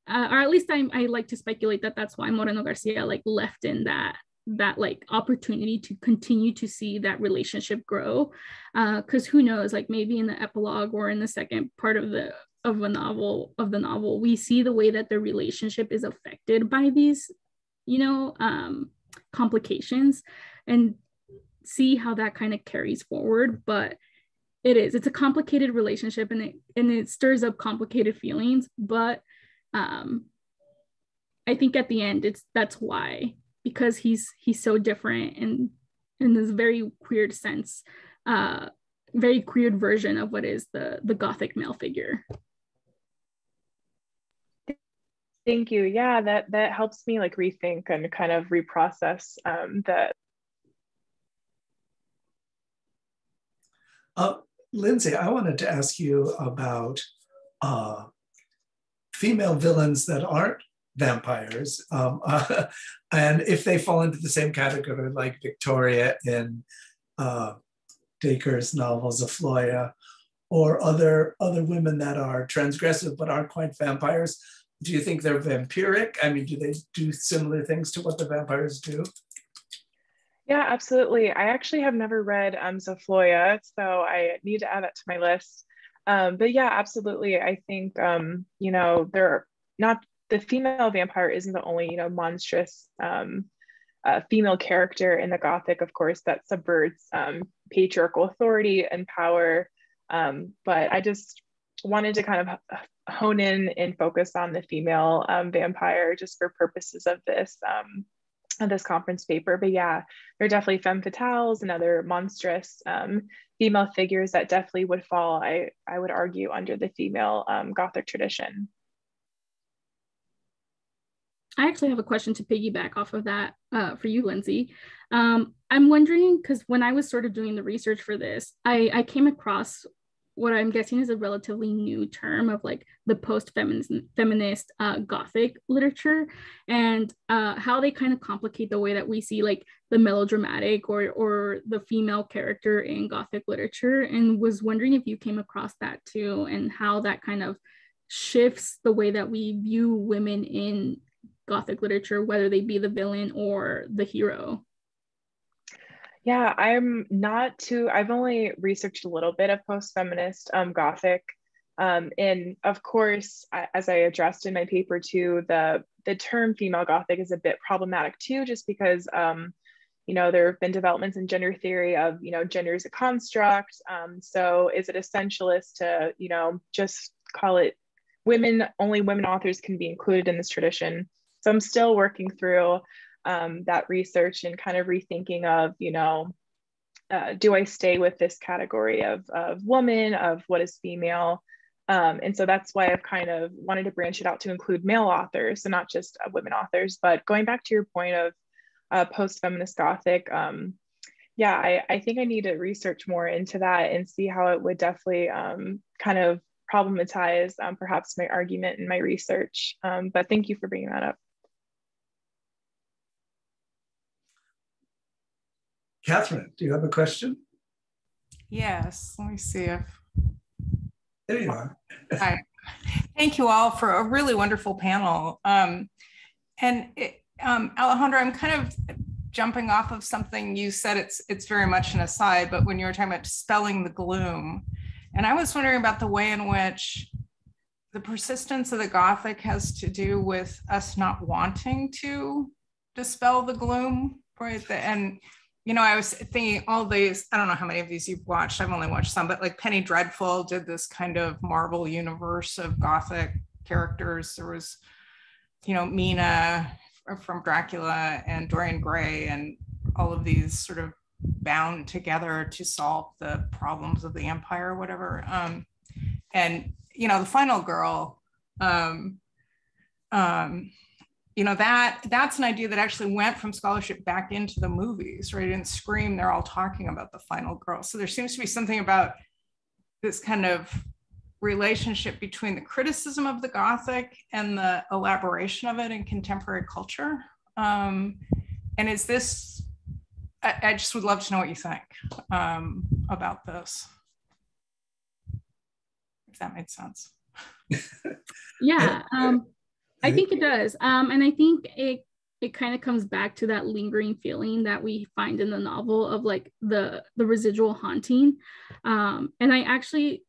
uh, or at least I, I like to speculate that that's why moreno garcia like left in that that like opportunity to continue to see that relationship grow. Because uh, who knows like maybe in the epilogue or in the second part of the of a novel of the novel we see the way that the relationship is affected by these you know um complications and see how that kind of carries forward but it is it's a complicated relationship and it and it stirs up complicated feelings but um i think at the end it's that's why because he's he's so different and in this very weird sense uh very queer version of what is the the gothic male figure thank you yeah that that helps me like rethink and kind of reprocess um that uh, lindsay i wanted to ask you about uh female villains that aren't vampires. Um, uh, and if they fall into the same category like Victoria in uh, Dacre's novel Zofloya, or other, other women that are transgressive but aren't quite vampires, do you think they're vampiric? I mean, do they do similar things to what the vampires do? Yeah, absolutely. I actually have never read um, Zofloya, so I need to add that to my list. Um, but yeah, absolutely. I think, um, you know, they're not the female vampire isn't the only you know monstrous um, uh, female character in the gothic of course that subverts um, patriarchal authority and power um, but i just wanted to kind of hone in and focus on the female um, vampire just for purposes of this um, this conference paper. But yeah, there are definitely femme fatales and other monstrous um, female figures that definitely would fall, I, I would argue, under the female um, Gothic tradition. I actually have a question to piggyback off of that uh, for you, Lindsay. Um, I'm wondering because when I was sort of doing the research for this, I, I came across what I'm guessing is a relatively new term of like the post-feminist feminist uh, Gothic literature and uh, how they kind of complicate the way that we see like the melodramatic or or the female character in Gothic literature. And was wondering if you came across that too and how that kind of shifts the way that we view women in Gothic literature, whether they be the villain or the hero. Yeah, I'm not too, I've only researched a little bit of post feminist um, Gothic. Um, and of course, as I addressed in my paper too, the, the term female Gothic is a bit problematic too, just because, um, you know, there have been developments in gender theory of, you know, gender is a construct. Um, so is it essentialist to, you know, just call it women, only women authors can be included in this tradition? So I'm still working through um, that research and kind of rethinking of, you know, uh, do I stay with this category of, of woman, of what is female? Um, and so that's why I've kind of wanted to branch it out to include male authors, so not just uh, women authors. But going back to your point of uh, post feminist Gothic, um, yeah, I, I, think I need to research more into that and see how it would definitely um, kind of problematize um, perhaps my argument and my research. Um, but thank you for bringing that up. Catherine, do you have a question? Yes, let me see if. There you are. Hi. Thank you all for a really wonderful panel. Um, and it, um, Alejandra, I'm kind of jumping off of something you said. It's it's very much an aside, but when you were talking about dispelling the gloom, and I was wondering about the way in which the persistence of the Gothic has to do with us not wanting to dispel the gloom, right? The, And you know, I was thinking all these, I don't know how many of these you've watched. I've only watched some, but like Penny Dreadful did this kind of Marvel universe of Gothic characters. There was, you know, Mina from Dracula and Dorian Gray and all of these sort of bound together to solve the problems of the empire or whatever. Um, and, you know, the final girl, um, um, you know that that's an idea that actually went from scholarship back into the movies right? In scream they're all talking about the final girl. So there seems to be something about this kind of relationship between the criticism of the gothic and the elaboration of it in contemporary culture. Um, and is this I, I, just would love to know what you think um, about this. If that made sense. Yeah um, I think it does. Um, and I think it it kind of comes back to that lingering feeling that we find in the novel of like the the residual haunting. Um, and I actually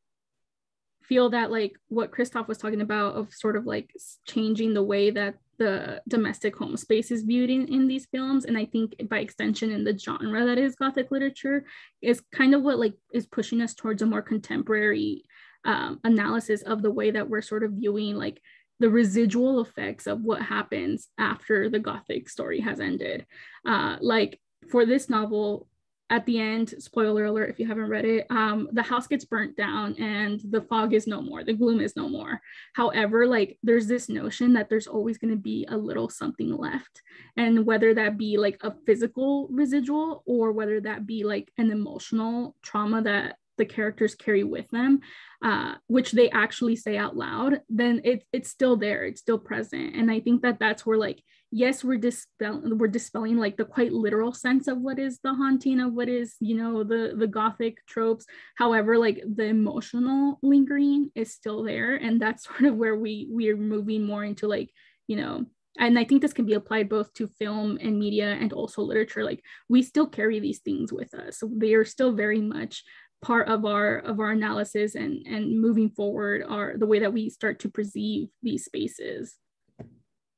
feel that like what Christoph was talking about of sort of like changing the way that the domestic home space is viewed in, in these films and i think by extension in the genre that is gothic literature is kind of what like is pushing us towards a more contemporary um, analysis of the way that we're sort of viewing like the residual effects of what happens after the gothic story has ended. Uh, like for this novel at the end spoiler alert if you haven't read it um, the house gets burnt down and the fog is no more the gloom is no more. However like there's this notion that there's always going to be a little something left and whether that be like a physical residual or whether that be like an emotional trauma that the characters carry with them, uh, which they actually say out loud, then it's it's still there, it's still present. And I think that that's where like yes, we're dispelling we're dispelling like the quite literal sense of what is the haunting of what is you know the the gothic tropes. However, like the emotional lingering is still there, and that's sort of where we we are moving more into like you know and i think this can be applied both to film and media and also literature like we still carry these things with us they are still very much part of our of our analysis and and moving forward are the way that we start to perceive these spaces.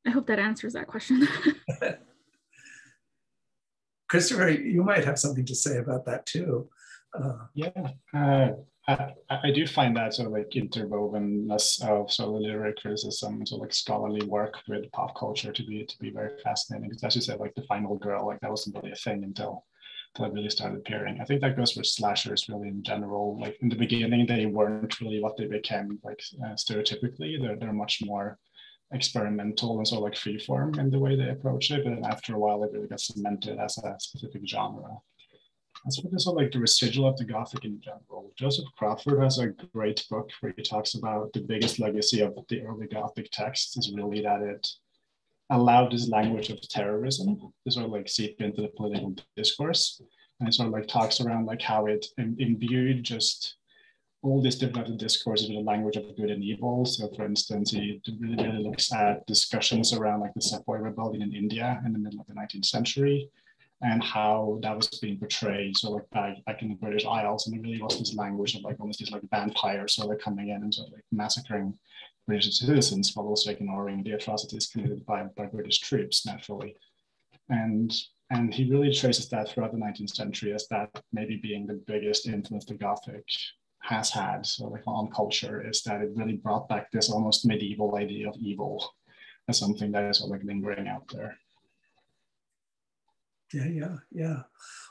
I hope that answers that question. Christopher you might have something to say about that too. Uh, yeah uh, I, I, do find that sort of like interwovenness of sort of literary criticism and sort of like scholarly work with pop culture to be to be very fascinating. Because as you said, like the final girl, like that wasn't really a thing until it really started appearing. I think that goes for slashers really in general. Like in the beginning, they weren't really what they became like uh, stereotypically. They're they're much more experimental and sort of like freeform in the way they approach it. But after a while, it really got cemented as a specific genre. As for this, like the residual of the Gothic in general, Joseph Crawford has a great book where he talks about the biggest legacy of the early Gothic text is really that it allowed this language of terrorism to sort of like seep into the political discourse. And it sort of like talks around like how it imbued just all these different discourses with the language of good and evil. So for instance, he really, really looks at discussions around like the Sepoy rebellion in India in the middle of the 19th century and how that was being portrayed. So like back, back in the British Isles, and it really was this language of like almost these like vampires sort of coming in and sort of like massacring British citizens while also ignoring the atrocities committed by, by British troops naturally. And and he really traces that throughout the 19th century as that maybe being the biggest influence the Gothic has had so like on culture is that it really brought back this almost medieval idea of evil as something that is like lingering out there. Yeah, yeah, yeah.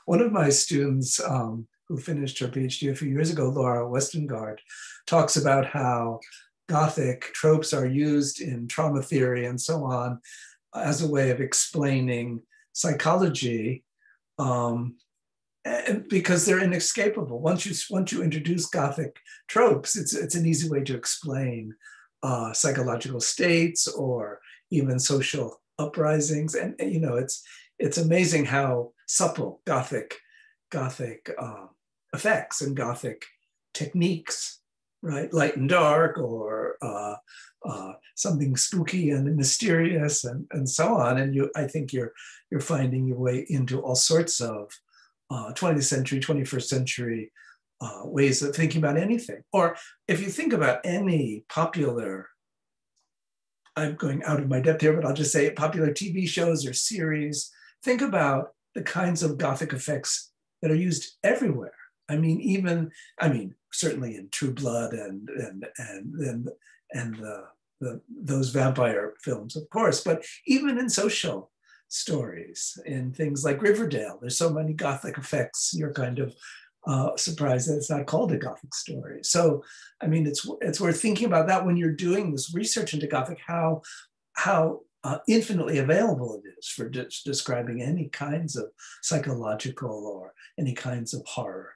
One of my students um, who finished her PhD a few years ago, Laura Westengard, talks about how Gothic tropes are used in trauma theory and so on as a way of explaining psychology um, because they're inescapable. Once you once you introduce Gothic tropes, it's it's an easy way to explain uh, psychological states or even social uprisings, and, you know it's it's amazing how supple Gothic Gothic uh, effects and Gothic techniques, right? Light and dark, or uh, uh, something spooky and mysterious, and, and so on. And you, I think you're you're finding your way into all sorts of 20th uh, century, 21st century uh, ways of thinking about anything. Or if you think about any popular I'm going out of my depth here, but I'll just say popular TV shows or series think about the kinds of Gothic effects that are used everywhere. I mean, even, I mean, certainly in True Blood and and and and, and the, the those vampire films, of course, but even in social stories, in things like Riverdale, there's so many Gothic effects. You're kind of uh, surprised that it's not called a Gothic story. So, I mean, it's it's worth thinking about that when you're doing this research into Gothic, how how uh, infinitely available it is for de describing any kinds of psychological or any kinds of horror.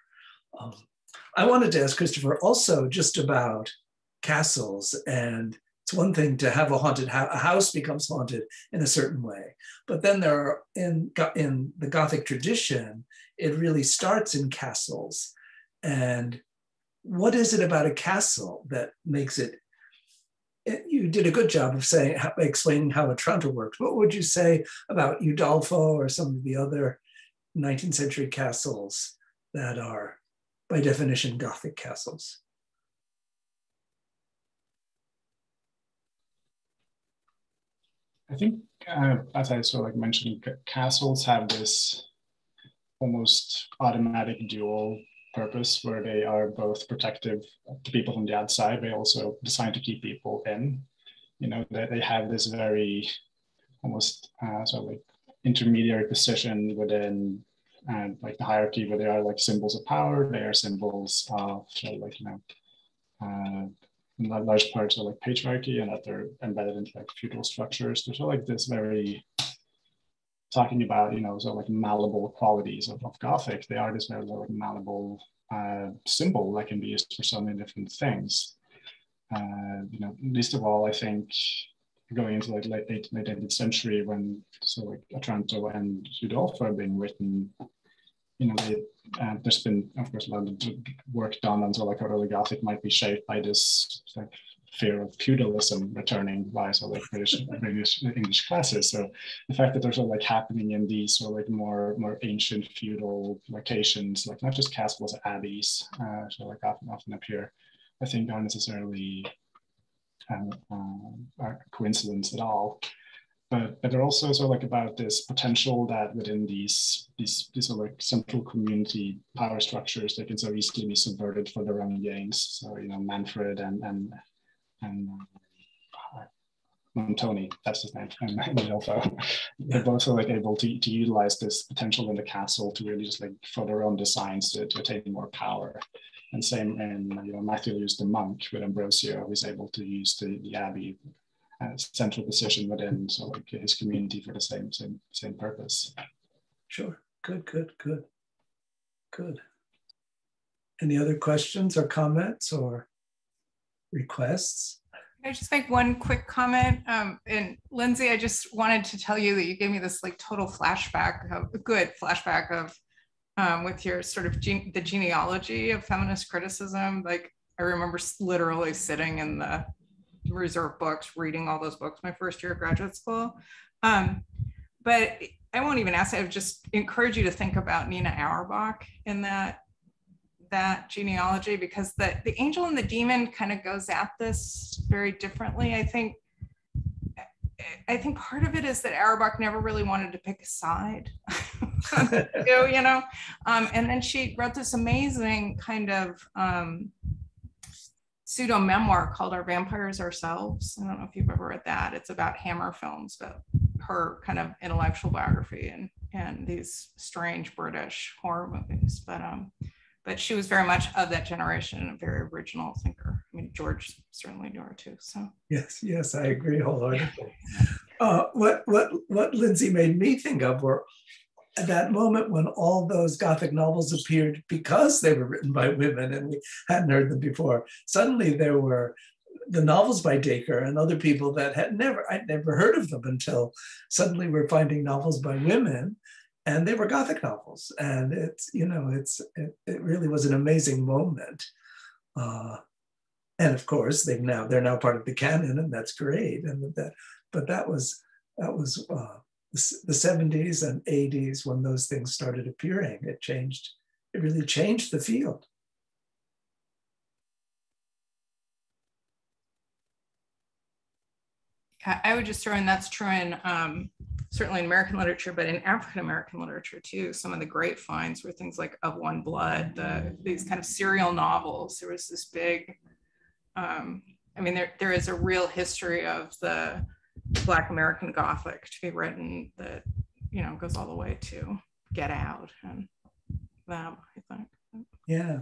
Um, I wanted to ask Christopher also just about castles and it's one thing to have a haunted house, a house becomes haunted in a certain way, but then there are in in the Gothic tradition, it really starts in castles. And what is it about a castle that makes it eh, you did a good job of saying explaining how Otranto works. What would you say about Udolpho or some of the other 19th century castles that are, by definition, Gothic castles? I think, uh, as I sort of like mentioned, castles have this almost automatic dual purpose where they are both protective to people from the outside, but also designed to keep people in. You know, they, they have this very almost uh, sort of like intermediary position within uh, like the hierarchy where they are like symbols of power, they are symbols of like, you know, uh, large parts of like patriarchy and that they're embedded into like feudal structures. There's sort of like this very talking about, you know, of like malleable qualities of, of Gothic, they are this very like malleable uh, symbol that can be used for so many different things. Uh, you know, least of all, I think going into like late, 18th century when so like Otranto and Udolpho are being written, you know, they, uh, there's been, of course, a lot of work done on so like early Gothic might be shaped by this like fear of feudalism returning by sort of like British, British English classes. So the fact that they're sort of like happening in these sort of like more more ancient feudal locations, like not just castles, abbeys, uh, so like often often appear, I think aren't necessarily um, uh, a coincidence at all. but but they're also sort of like about this potential that within these these these of like central community power structures that can so easily be subverted for their own gains. So you know Manfred and and and um, Montoni, that's his name, and, and They're both like able to, to utilize this potential in the castle to really just like for their own designs to, to attain more power. And same, and you know, Matthew used the monk with Ambrosio, who's able to use the, the abbey central position within so like his community for the same same same purpose. Sure. Good. Good. Good. Good. Any other questions or comments or requests? I just make one quick comment? Um, and Lindsay, I just wanted to tell you that you gave me this like total flashback of a good flashback of um, with your sort of gene, the genealogy of feminist criticism. Like I remember literally sitting in the reserve books, reading all those books my first year of graduate school. Um, but I won't even ask. I would just encourage you to think about Nina Auerbach in that that genealogy because the the angel and the demon kind of goes at this very differently. I think I think part of it is that Auerbach never really wanted to pick a side, you know, um, and then she wrote this amazing kind of um, pseudo memoir called Our Vampires Ourselves. I don't know if you've ever read that. It's about Hammer films, but her kind of intellectual biography and and these strange British horror movies. But um, but she was very much of that generation and a very original thinker. I mean, George certainly knew her too. So yes, yes, I agree wholeheartedly. Uh, what what what Lindsay made me think of were at that moment when all those Gothic novels appeared because they were written by women and we hadn't heard them before, suddenly there were the novels by Dacre and other people that had never, I'd never heard of them until suddenly we're finding novels by women and they were Gothic novels. And it's, you know, it's, it, it really was an amazing moment. Uh, and of course they've now, they're now part of the canon and that's great. And that, but that was, that was, uh, the 70s and 80s when those things started appearing. It changed, it really changed the field. I would just throw in that's true in um, certainly in American literature, but in African American literature too. Some of the great finds were things like Of One Blood, the, these kind of serial novels. There was this big, um, I mean, there, there is a real history of the Black American Gothic to be written that you know goes all the way to Get Out and them. I think. Yeah.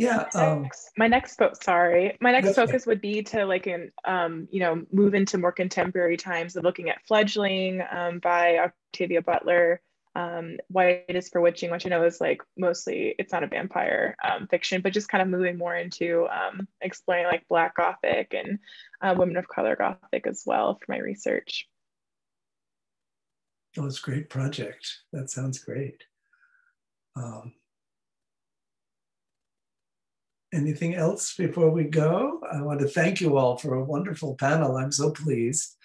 Yeah. Um, my next focus, sorry, my next focus would be to like, in, um, you know, move into more contemporary times of looking at Fledgling um, by Octavia Butler, um, White is for Witching, which I know is like mostly it's not a vampire um, fiction, but just kind of moving more into um, exploring like Black Gothic and uh, women of color Gothic as well for my research. Oh, it's a great project. That sounds great. Um, anything else before we go? I want to thank you all for a wonderful panel. I'm so pleased.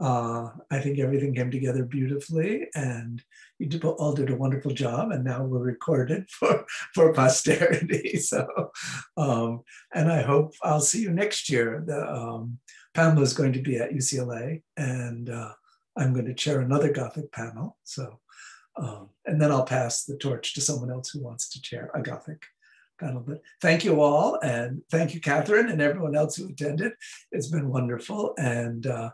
Uh, I think everything came together beautifully and you all did a wonderful job and now we're recorded for, for posterity. So, um, and I hope I'll see you next year. The, um, PAMLA is going to be at UCLA and uh, I'm going to chair another Gothic panel. So, um, and then I'll pass the torch to someone else who wants to chair a Gothic panel. But thank you all and thank you, Catherine and everyone else who attended. It's been wonderful. And uh,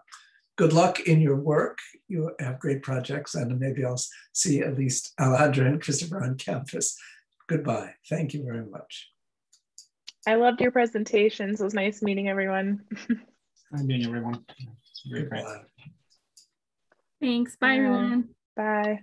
good luck in your work. You have great projects, and maybe I'll see at least Alejandra and Christopher on campus. Goodbye. Thank you very much. I loved your presentations. It was nice meeting everyone. nice meeting everyone. Great. Thanks. Bye, Bye. everyone. Bye.